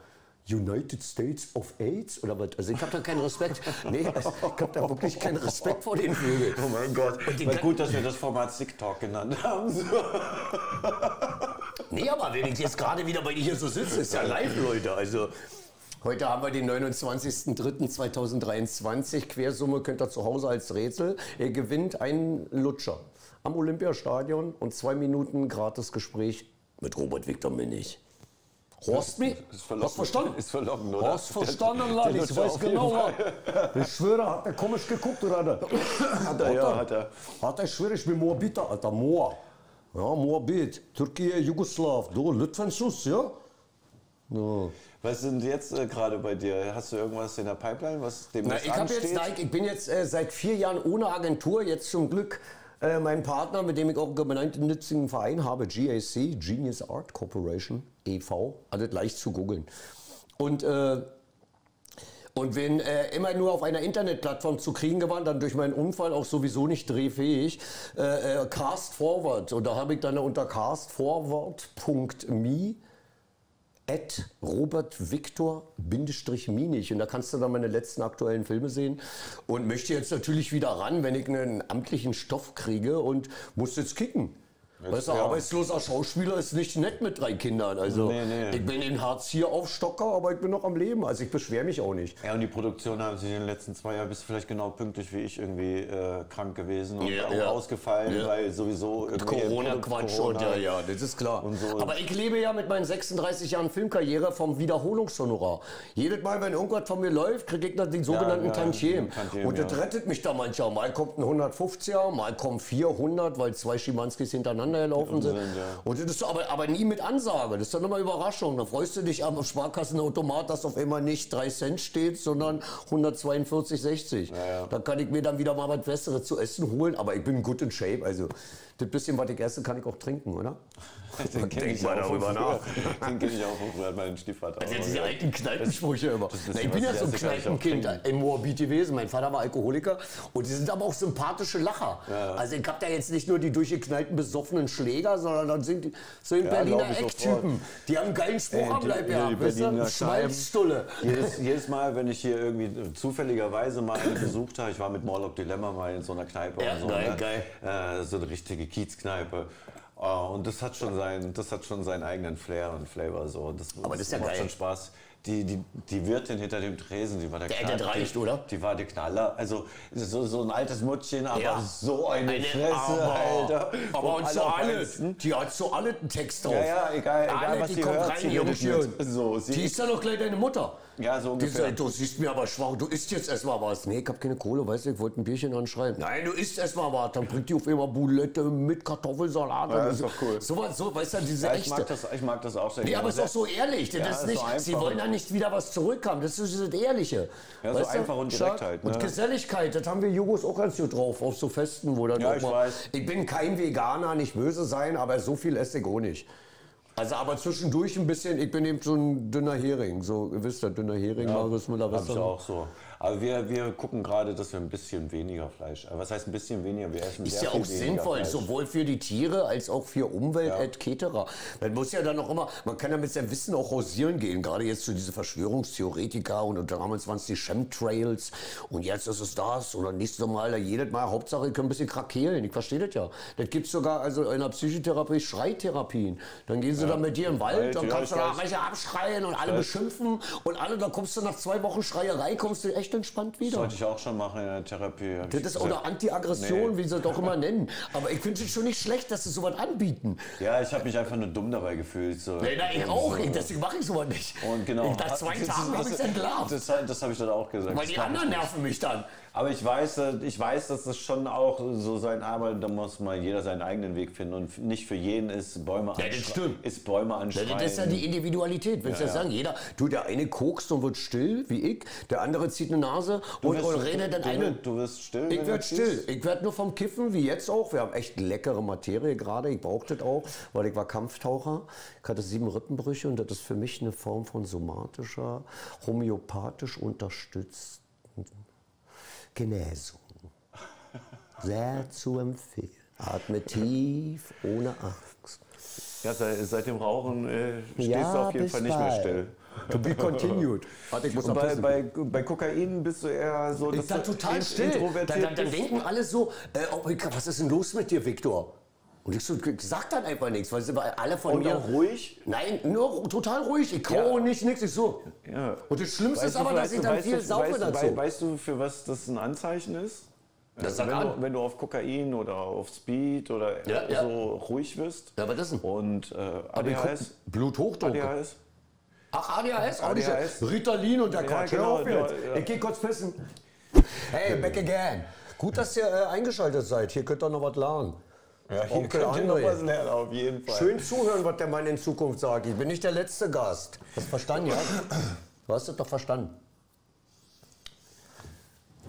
United States of AIDS oder was? Also ich habe da keinen Respekt. Nee, ich habe da wirklich keinen Respekt vor den Vögeln. Oh mein Gott. Gut, dass wir das Format Sick Talk genannt haben. Nee, aber wenn ich jetzt gerade wieder bei dir hier so sitze, ist ja live, Leute. Also heute haben wir den 29.03.2023. Quersumme könnt ihr zu Hause als Rätsel. Ihr gewinnt einen Lutscher am Olympiastadion und zwei Minuten gratis Gespräch mit Robert Viktor Minnig. Horst mich? Hast verstanden? Ist verlockend, oder? Hast verstanden, der ich weiß genau. Ich schwöre, hat der komisch geguckt, oder hat er? Hat er, ja, hat er. Hat er, ich schwöre, ich bin Moabiter, Alter, Moab. Ja, Moabit, Türkei, Jugoslaw, du, Litvensus, ja? Ja. Was sind jetzt äh, gerade bei dir? Hast du irgendwas in der Pipeline, was Na, demnächst ich, jetzt, ich bin jetzt äh, seit vier Jahren ohne Agentur, jetzt zum Glück äh, mein Partner, mit dem ich auch einen gemeinnützigen Verein habe, GAC, Genius Art Corporation, e.V., also leicht zu googeln. Und, äh, und bin äh, immer nur auf einer Internetplattform zu kriegen geworden, dann durch meinen Unfall auch sowieso nicht drehfähig, äh, äh, Cast Forward. Und da habe ich dann unter castforward.me at Robert Victor Minich und da kannst du dann meine letzten aktuellen Filme sehen und möchte jetzt natürlich wieder ran, wenn ich einen amtlichen Stoff kriege und muss jetzt kicken. Weißt du, ja. arbeitsloser Schauspieler ist nicht nett mit drei Kindern. Also Nee, nee. ich bin in Hartz IV Aufstocker, aber ich bin noch am Leben. Also ich beschwere mich auch nicht. Ja, und die Produktion haben sich in den letzten zwei Jahren, bist du vielleicht genau pünktlich wie ich irgendwie äh, krank gewesen und Ja, auch ja. ausgefallen, weil sowieso Corona-Quatsch und ja, ja, das ist klar. So. Aber ich lebe ja mit meinen 36 Jahren Filmkarriere vom Wiederholungshonorar. Jedes Mal, wenn irgendwas von mir läuft, kriege ich dann den sogenannten ja, Tantiem. Tantiem, Und das rettet mich da manchmal. Mal kommt ein 150er, mal kommen 400, weil zwei Schimanskis hintereinander gelaufen sind. Sind, ja. Und das ist aber, aber nie mit Ansage. Das ist dann immer Überraschung. Da freust du dich am Sparkassenautomat, dass auf einmal nicht 3 Cent steht, sondern 142,60. Da kann ich mir dann wieder mal was Besseres zu essen holen. Aber ich bin gut in Shape. Also das bisschen, was ich esse, kann ich auch trinken, oder? Den kenn Denk ich mal darüber nach. Den kenne ich auch von früher, hat mein Stiefvater. Also diese alten Kneipensprüche immer. Na, ich bin ja so ein Kneipenkind im Moabit gewesen. Mein Vater war Alkoholiker und die sind aber auch sympathische Lacher. Also ich hab da jetzt nicht nur die durchgeknallten besoffenen Schläger, sondern dann sind die so ein Berliner glaub ich Ecktypen. Die haben einen geilen Spruch Ey, am die- Leib gehabt. weißt du? Berliner Schmalzstulle. Jedes, jedes Mal, wenn ich hier irgendwie zufälligerweise mal einen besucht habe, ich war mit Morlock Dilemma mal in so einer Kneipe Ja, so, geil, ne? geil. Äh, so eine richtige Kiezkneipe. Äh, und das hat schon seinen, das hat schon seinen eigenen Flair und Flavor so. Das, Aber das ist ja macht geil. schon Spaß. Die, die, die Wirtin hinter dem Tresen, die war der Der- Knall- das reicht, die, oder? Die war der Knaller. Also so, so ein altes Muttchen, aber Ja. so eine, Eine Fresse, aber, Alter. Aber und zu alle, die hat zu alle einen Text drauf. Ja, ja, egal, egal alle, was die sie kommt hört, rein, Hirn. mit. So, sie- die ist ja doch gleich deine Mutter. Ja, so ungefähr. sagt, du siehst mir aber schwach, du isst jetzt erstmal was. Nee, ich hab keine Kohle, weißt du, ich wollte ein Bierchen anschreiben. Nein, du isst erstmal was. Dann bringt die auf einmal Boulette mit Kartoffelsalat. Ja, und ist so. doch cool. So, was, so weißt du, diese Ja, ich, echte. mag das, ich mag das auch sehr Nee, gerne. aber es ist auch so ehrlich. Ja, das ist so nicht, einfach. sie wollen da nicht wieder was zurückhaben. Das ist das Ehrliche. Ja, so Weißt du? einfach und direkt halt, Und ne? Geselligkeit, das haben wir Jugos auch ganz gut drauf, auf so Festen, wo dann Ja, ich mal, weiß. Ich bin kein Veganer, nicht böse sein, aber so viel esse ich auch nicht. Also aber zwischendurch ein bisschen, ich bin eben so ein dünner Hering, so, ihr wisst ja, dünner Hering, Marius Müller, Hab ich auch so. Aber wir, wir gucken gerade, dass wir ein bisschen weniger Fleisch. äh, Was heißt ein bisschen weniger? Wir essen Ist ja auch sinnvoll, Fleisch. sowohl für die Tiere als auch für Umwelt Ja. etc. Man muss ja dann auch immer, man kann ja mit seinem Wissen auch rausieren gehen, gerade jetzt zu diese Verschwörungstheoretiker und, und damals waren es die Chemtrails und jetzt ist es das oder nächstes Mal, da jedes Mal, Hauptsache ich kann ein bisschen krakeelen, ich verstehe das ja. Das gibt sogar also in der Psychotherapie Schreitherapien. Dann gehen sie dann mit dir im Wald, Wald, dann ja, kannst du ich da welche abschreien und alle beschimpfen und alle, dann kommst du nach zwei Wochen Schreierei, kommst du echt entspannt wieder. Sollte ich auch schon machen in der Therapie. Das ist gesagt. oder Anti-Aggression, wie sie es auch immer nennen. Aber ich finde es schon nicht schlecht, dass sie sowas anbieten. Ja, ich habe mich einfach nur dumm dabei gefühlt. So. Nee, na, ich auch. so. Ich, deswegen mache ich sowas nicht. Und genau. Nach zwei Das- Tagen habe ich es entlarvt. Das, das habe ich dann auch gesagt. Weil die anderen nerven mich dann. Aber ich weiß, äh, ich weiß, dass das schon auch so sein Arbeit, da muss mal jeder seinen eigenen Weg finden und nicht für jeden ist Bäume Ja, das stimmt. Ist Bäume anschreien. Das ist ja die Individualität. Willst du Ja, ja, sagen? Jeder, du, der eine kokst und wird still, wie ich. Der andere zieht eine Nase und, wirst- und redet dann du, eine. Du wirst still. Ich werde du still. Ich werde nur vom Kiffen, wie jetzt auch. Wir haben echt leckere Materie gerade. Ich brauche das auch, weil ich war Kampftaucher. Ich hatte sieben Rippenbrüche und das ist für mich eine Form von somatischer, homöopathisch unterstützten Genesung. Sehr zu empfehlen. Atme tief, ohne Angst. Ja, seit, dem Rauchen äh, stehst Ja, du auf jeden Fall nicht mehr bald. still. To be continued. Warte, ich muss Und bei, bei, bei Kokain bist du eher so, Ich dass dann total still. Dann, dann, dann denken alle so, äh, oh, was ist denn los mit dir, Viktor? Und ich so, ich sag dann einfach nichts, weil sie- alle von Und mir... auch ruhig? Nein, nur total ruhig. Ich kau Ja. nicht, nichts. Ich so. Ja. Und das Schlimmste ist du, aber, dass weißt ich du, dann weißt viel du, saufe weißt, dazu. wei- Weißt du, für was das ein Anzeichen ist? Das sag wenn, an. du, wenn du auf Kokain oder auf Speed oder Ja, ja. so ruhig wirst Ja, was ist denn? und äh, ADHS, Bluthochdruck. ADHS, Ach, ADHS, auch nicht. ADHS. Ritalin und der Ja, Quatsch. genau, Hör auf jetzt. Ich geh kurz pissen. Hey, back again. Gut, dass ihr äh, eingeschaltet seid. Hier könnt ihr noch was lernen. Ja, hier Onkel könnt ihr noch André. was lernen, auf jeden Fall. Schön zuhören, was der Mann in Zukunft sagt. Ich bin nicht der letzte Gast. Du verstanden, ja? Du hast es doch verstanden.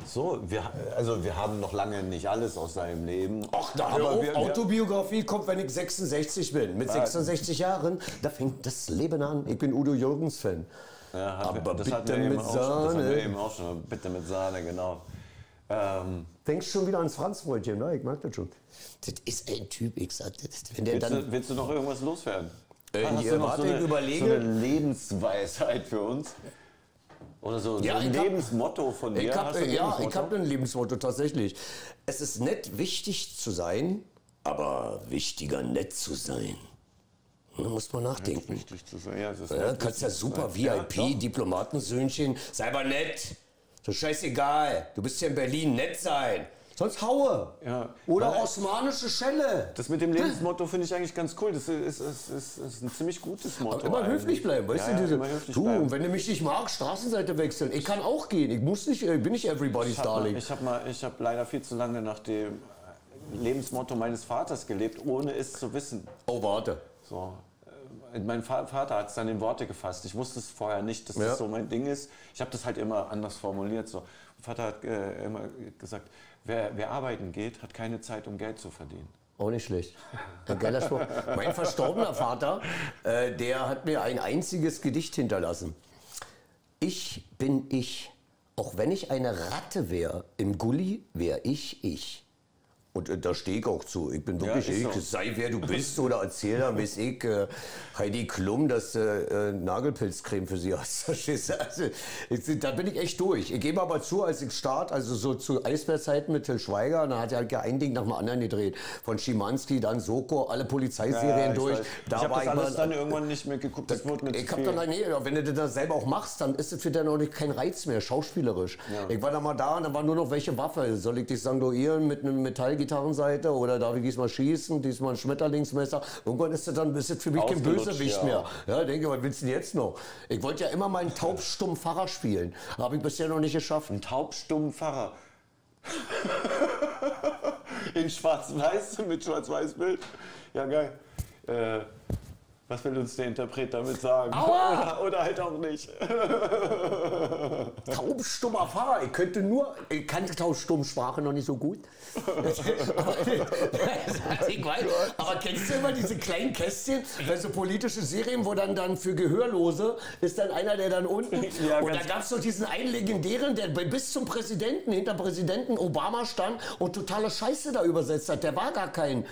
So, wir, also wir haben noch lange nicht alles aus seinem Leben. Ach, da aber wir, Autobiografie kommt, wenn ich 66 bin. Mit 66 Jahren, da fängt das Leben an. Ich bin Udo Jürgens-Fan. ja, hat, aber das bitte wir eben mit auch schon, das hatten wir Sahne. eben auch schon. Bitte mit Sahne, genau. Ähm, Denkst schon wieder ans Franzbrötchen, ne? Ich mag das schon. Das ist ein Typ, ich sag das. Wenn der willst, dann. du, willst du noch irgendwas loswerden? Äh, Hast du noch so eine, überlege. so eine Lebensweisheit für uns? Oder so, Ja, so ein ich hab- Lebensmotto von dir? Ich Hast hab, ja, Lebensmotto? ich habe ein Lebensmotto tatsächlich. Es ist nett, wichtig zu sein, aber wichtiger, nett zu sein. Da muss man nachdenken. Wichtig zu sein. Ja, das ist Ja, nett, kannst ja super sein. Ja, VIP, doch. Diplomatensöhnchen. Sei aber nett. So scheißegal. Du bist ja in Berlin, nett sein. Sonst haue. Ja. Oder Weil- osmanische Schelle. Das mit dem Lebensmotto finde ich eigentlich ganz cool. Das ist, ist, ist, ist ein ziemlich gutes Motto. Aber immer eigentlich. höflich bleiben, weißt ja, du? Diese, höflich du, bleiben. wenn du mich nicht magst, Straßenseite wechseln. Ich kann auch gehen. Ich muss nicht, ich bin nicht everybody's Ich habe darling. ich hab mal, ich habe leider viel zu lange nach dem Lebensmotto meines Vaters gelebt, ohne es zu wissen. Oh, warte. So. Mein Va- Vater hat es dann in Worte gefasst. Ich wusste es vorher nicht, dass Ja. das so mein Ding ist. Ich habe das halt immer anders formuliert. So. Mein Vater hat äh, immer gesagt, wer, wer arbeiten geht, hat keine Zeit, um Geld zu verdienen. Auch nicht schlecht. Ein geiler Spruch. Mein verstorbener Vater, äh, der hat mir ein einziges Gedicht hinterlassen. Ich bin ich. Auch wenn ich eine Ratte wäre, im Gully wäre ich ich. Und äh, da stehe ich auch zu. Ich bin wirklich ist ich. so. Sei wer du bist oder erzähl dann, weiß ich, äh, Heidi Klum, dass du äh, Nagelpilzcreme für sie hast. Verstehst? Also, ich, da bin ich echt durch. Ich gebe aber zu, als ich start, also so zu Eisbärzeiten mit Till Schweiger, da hat er halt ja ein Ding nach dem anderen gedreht. Von Schimanski, dann Soko, alle Polizeiserien ich durch. weiß. Da ich habe war das alles dann irgendwann nicht mehr geguckt. Das wurde mir ich zu hab viel. dann, nee, wenn du das selber auch machst, dann ist es für dann auch nicht kein Reiz mehr, schauspielerisch. Ich war da mal da und da war nur noch welche Waffe. Soll ich dich sanguieren mit einem Metallgitarrenseite oder darf ich diesmal schießen, diesmal ein Schmetterlingsmesser? Irgendwann ist das dann ist das für mich kein Bösewicht ja. mehr. Ja, denke, was willst du denn jetzt noch? Ich wollte ja immer mal einen taubstummen Pfarrer spielen. Habe ich bisher noch nicht geschafft. Ein taubstummen Pfarrer. In schwarz-weiß, mit schwarz-weiß Bild. Ja, geil. Äh, was will uns der Interpret damit sagen? Oder, oder halt auch nicht. Taubstummer Pfarrer. Ich könnte nur, ich kann Taubstummsprache noch nicht so gut. aber, weiß, aber kennst du immer diese kleinen Kästchen bei so politische Serien, wo dann, dann für Gehörlose ist dann einer, der dann unten. Ja, und da gab es so diesen einen legendären, der bis zum Präsidenten, hinter Präsidenten Obama stand und totale Scheiße da übersetzt hat. Der war gar kein.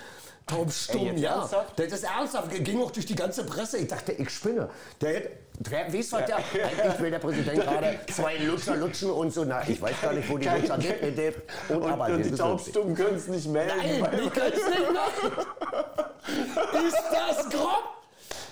Taubstumm, Ey, jetzt ja. ernsthaft? Das ist ernsthaft, ging auch durch die ganze Presse. Ich dachte, ich spinne. Der, der weiß was der. Eigentlich will der Präsident gerade zwei Lutscher lutschen und so. Na, ich weiß gar nicht, wo die Kein- Lutscher sind. mit dem- Und, Und, aber und die Taubstummen können es nicht melden. Nein, die können es nicht machen. Ist das grob?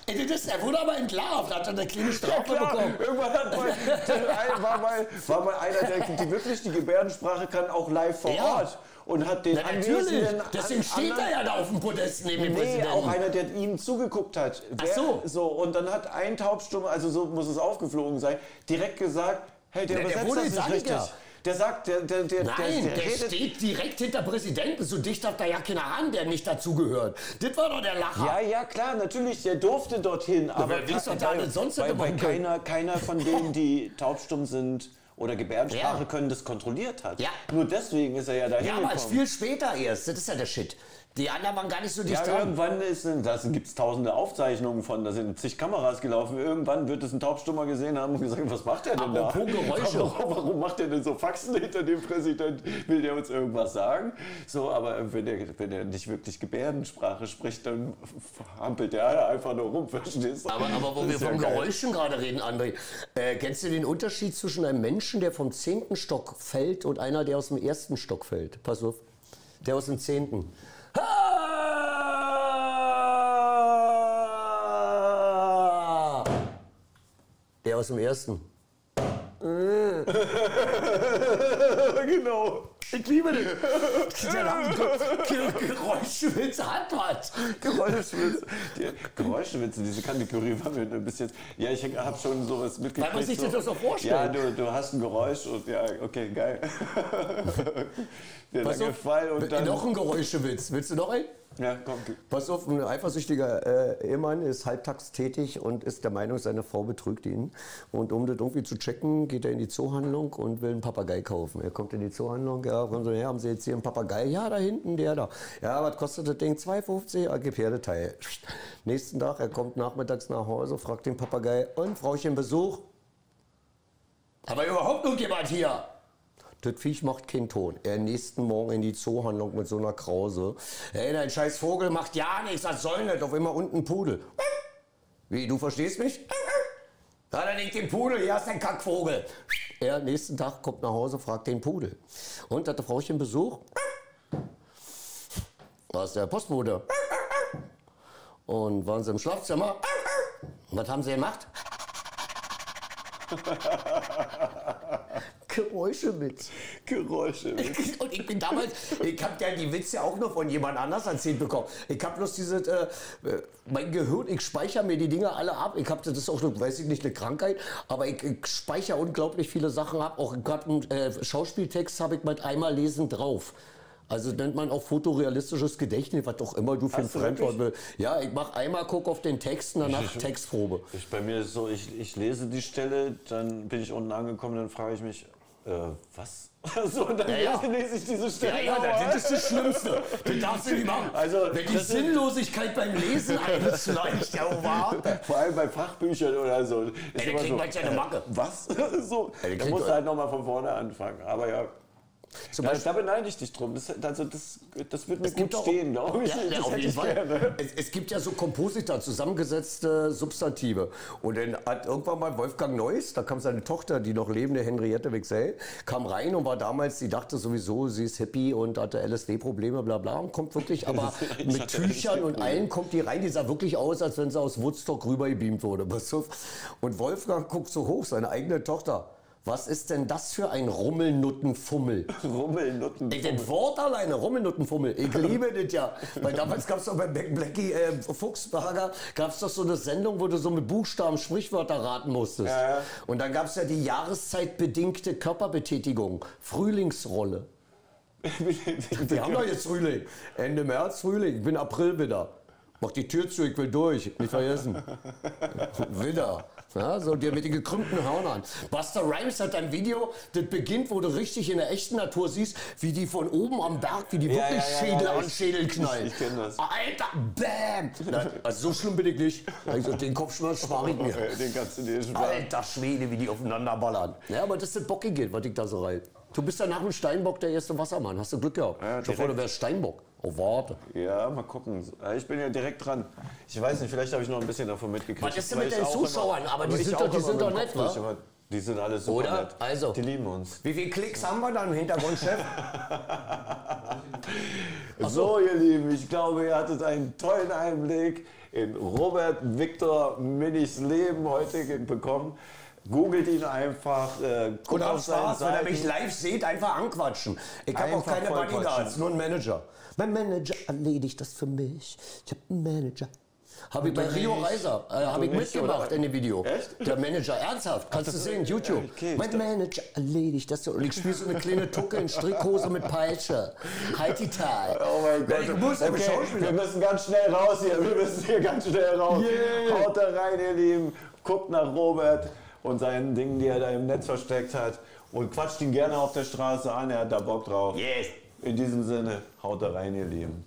Ey, das, er wurde aber entlarvt, hat dann eine kleine Strafe Klar, bekommen. irgendwann hat mal, war, mal, war mal einer, der die wirklich die Gebärdensprache kann, auch live vor Ja. Ort. Und hat den Na, natürlich. Deswegen steht er ja da auf dem Podest neben dem Nee, Präsidenten. auch einer, der ihm zugeguckt hat. Ach so. so. Und dann hat ein Taubstummer, also so muss es aufgeflogen sein, direkt gesagt, hey, der Na, der übersetzt wurde das nicht richtig. Der sagt, der, der, der, Nein, der, der, redet... steht direkt hinter Präsidenten. So dicht hat da ja keiner an, der nicht dazugehört. Das war doch der Lacher. Ja, ja, klar, natürlich, der durfte dorthin, aber wer weiß, der weil, denn sonst machen können? keiner, keiner von denen, die taubstumm sind oder Gebärdensprache Ja. können, das kontrolliert hat. Ja. Nur deswegen ist er ja dahin Ja, aber gekommen. viel später erst. Das ist ja der Shit. Die anderen waren gar nicht so dicht Ja, dran. irgendwann ist, da gibt es tausende Aufzeichnungen von, da sind zig Kameras gelaufen. Irgendwann wird es ein Taubstummer gesehen haben und gesagt, was macht der denn Apropos da? Geräusche. Warum, warum macht der denn so Faxen hinter dem Präsident? Will der uns irgendwas sagen? So, aber wenn der, wenn der nicht wirklich Gebärdensprache spricht, dann hampelt der einfach nur rum, verstehst du? Aber, aber wo Das wir ja von geil. Geräuschen gerade reden, André, äh, kennst du den Unterschied zwischen einem Menschen, der vom zehnten Stock fällt und einer, der aus dem ersten Stock fällt? Pass auf. Der aus dem zehnten. Ah! Der aus dem ersten. genau. Ich liebe den. Der Geräuschwitz hat was. Geräuschwitze. Die Geräuschwitze, diese Kategorie war mir ein bisschen. Ja, ich habe schon sowas mitgekriegt. Weil man sich so, das so vorstellt. Ja, du, du hast ein Geräusch und ja, okay, geil. Der lange Fall und dann. noch ein Geräuschewitz. Willst du noch einen? Ja, komm. Pass auf, ein eifersüchtiger äh, Ehemann ist halbtags tätig und ist der Meinung, seine Frau betrügt ihn. Und um das irgendwie zu checken, geht er in die Zoohandlung und will einen Papagei kaufen. Er kommt in die Zoohandlung, ja, kommt so her, haben Sie jetzt hier einen Papagei? Ja, da hinten, der da. Ja, was kostet das Ding? 2,50? Ja, gib her das Teil. Nächsten Tag, er kommt nachmittags nach Hause, fragt den Papagei, und Frauchen Besuch? Aber überhaupt noch jemand hier? Das Viech macht keinen Ton. Er nächsten Morgen in die Zoohandlung mit so einer Krause. Ey, dein scheiß Vogel macht ja nichts, was soll das? Auf immer unten Pudel. Wie, du verstehst mich? Ja, dann leg den Pudel, hier hast dein Kackvogel. Er nächsten Tag kommt nach Hause, fragt den Pudel. Und hatte Frauchen Besuch? War es der Postbote? Und waren sie im Schlafzimmer? Was haben sie gemacht? Geräusche mit. Geräusche. Und ich bin damals, ich habe ja die Witze auch noch von jemand anders erzählt bekommen. Ich habe bloß diese, äh, äh, mein Gehirn, ich speichere mir die Dinge alle ab. Ich habe das ist auch, eine, weiß ich nicht, eine Krankheit, aber ich, ich speichere unglaublich viele Sachen ab. Auch gerade einen äh, Schauspieltext habe ich mit einmal lesen drauf. Also nennt man auch fotorealistisches Gedächtnis, was auch immer du für ein Fremdwort willst. Ja, ich mache einmal, guck auf den Text und danach Textprobe. Ich, bei mir ist es so, ich, ich lese die Stelle, dann bin ich unten angekommen, dann frage ich mich, äh, was? so, und dann Ja, ja. lese ich diese Stelle. Ja, ja, das ist das Schlimmste. Das darfst du nicht machen. Also, Wenn die Sinnlosigkeit beim Lesen einschleicht, ja, war. Vor allem bei Fachbüchern oder so. Ist da kriegt so, man ja eine Macke. Was? so, die da musst du halt nochmal von vorne anfangen. Aber ja. Zum Da, da beneide ich dich drum. Das, also das, das wird mir Es gibt gut stehen, glaube ich. Ja, ja, auf jeden ich Fall. Es, es gibt ja so Komposita, zusammengesetzte Substantive. Und dann hat irgendwann mal Wolfgang Neuss, da kam seine Tochter, die noch lebende Henriette Wixell, kam rein und war damals, sie dachte sowieso, sie ist hippie und hatte LSD-Probleme, bla bla. Und kommt wirklich, aber mit Tüchern und allen kommt die rein. Die sah wirklich aus, als wenn sie aus Woodstock rübergebeamt wurde. Und Wolfgang guckt so hoch, seine eigene Tochter. Was ist denn das für ein Rummelnuttenfummel? Rummelnutten. Ey, das Wort alleine, Rummelnuttenfummel, ich liebe das ja. Weil damals gab es doch bei Black Blackie äh, Fuchsberger, gab es doch so eine Sendung, wo du so mit Buchstaben Sprichwörter raten musstest. Ja, ja. Und dann gab es ja die jahreszeitbedingte Körperbetätigung, Frühlingsrolle. Wir haben doch jetzt Frühling. Ende März Frühling, ich bin April wieder. Mach die Tür zu, ich will durch, nicht vergessen. Wieder. Ja, so der mit den gekrümmten Hörnern. Buster Rhymes hat ein Video, das beginnt, wo du richtig in der echten Natur siehst, wie die von oben am Berg, wie die Ja, wirklich ja, Schädel an ich- Schädel knallen. ich- ich kenn das. Alter, bam! Na, also so schlimm bin ich nicht. Also den Kopfschmerz spare ich mir. Den kannst du dir sparen. Alter Schwede, wie die aufeinander ballern. Ja, aber das ist das Bockige, was ich da so rein. Du bist ja nach dem Steinbock der erste Wassermann. Hast du Glück gehabt? Ja, vor, du wärst Steinbock. Oh, warte. Ja, mal gucken. Ich bin ja direkt dran. Ich weiß nicht, vielleicht habe ich noch ein bisschen davon mitgekriegt. Was ist denn mit den immer- Zuschauern? Aber die sind doch- die sind doch nett, aber Die sind alle super Oder? nett. Also. Die lieben uns. Wie viele Klicks haben wir da im Hintergrund, Chef? So, ihr Lieben, ich glaube, ihr hattet einen tollen Einblick in Robert Victor Minichs Leben heute bekommen. Googelt ihn einfach, äh, Und auf Spaß, wenn ihr mich live seht, einfach anquatschen. Ich habe auch keine Bodyguards, nur einen Manager. Mein Manager erledigt das für mich. Ich habe einen Manager. Habe ich bei Rio nicht. Reiser, äh, habe ich mitgemacht oder? in dem Video. Echt? Der Manager, ernsthaft, kannst du sehen, YouTube. okay, mein Manager erledigt das so. Und ich spiele so eine kleine Tucke in Strickhose mit Peitsche. Halt die Teil. Oh mein Gott. Ich muss, okay. wir müssen ganz schnell raus hier. Wir müssen hier ganz schnell raus. Yeah. Haut da rein, ihr Lieben. Guckt nach Robert und seinen Dingen, die er da im Netz versteckt hat. Und quatscht ihn gerne auf der Straße an. Er hat da Bock drauf. Yes. In diesem Sinne, haut rein, ihr Lieben.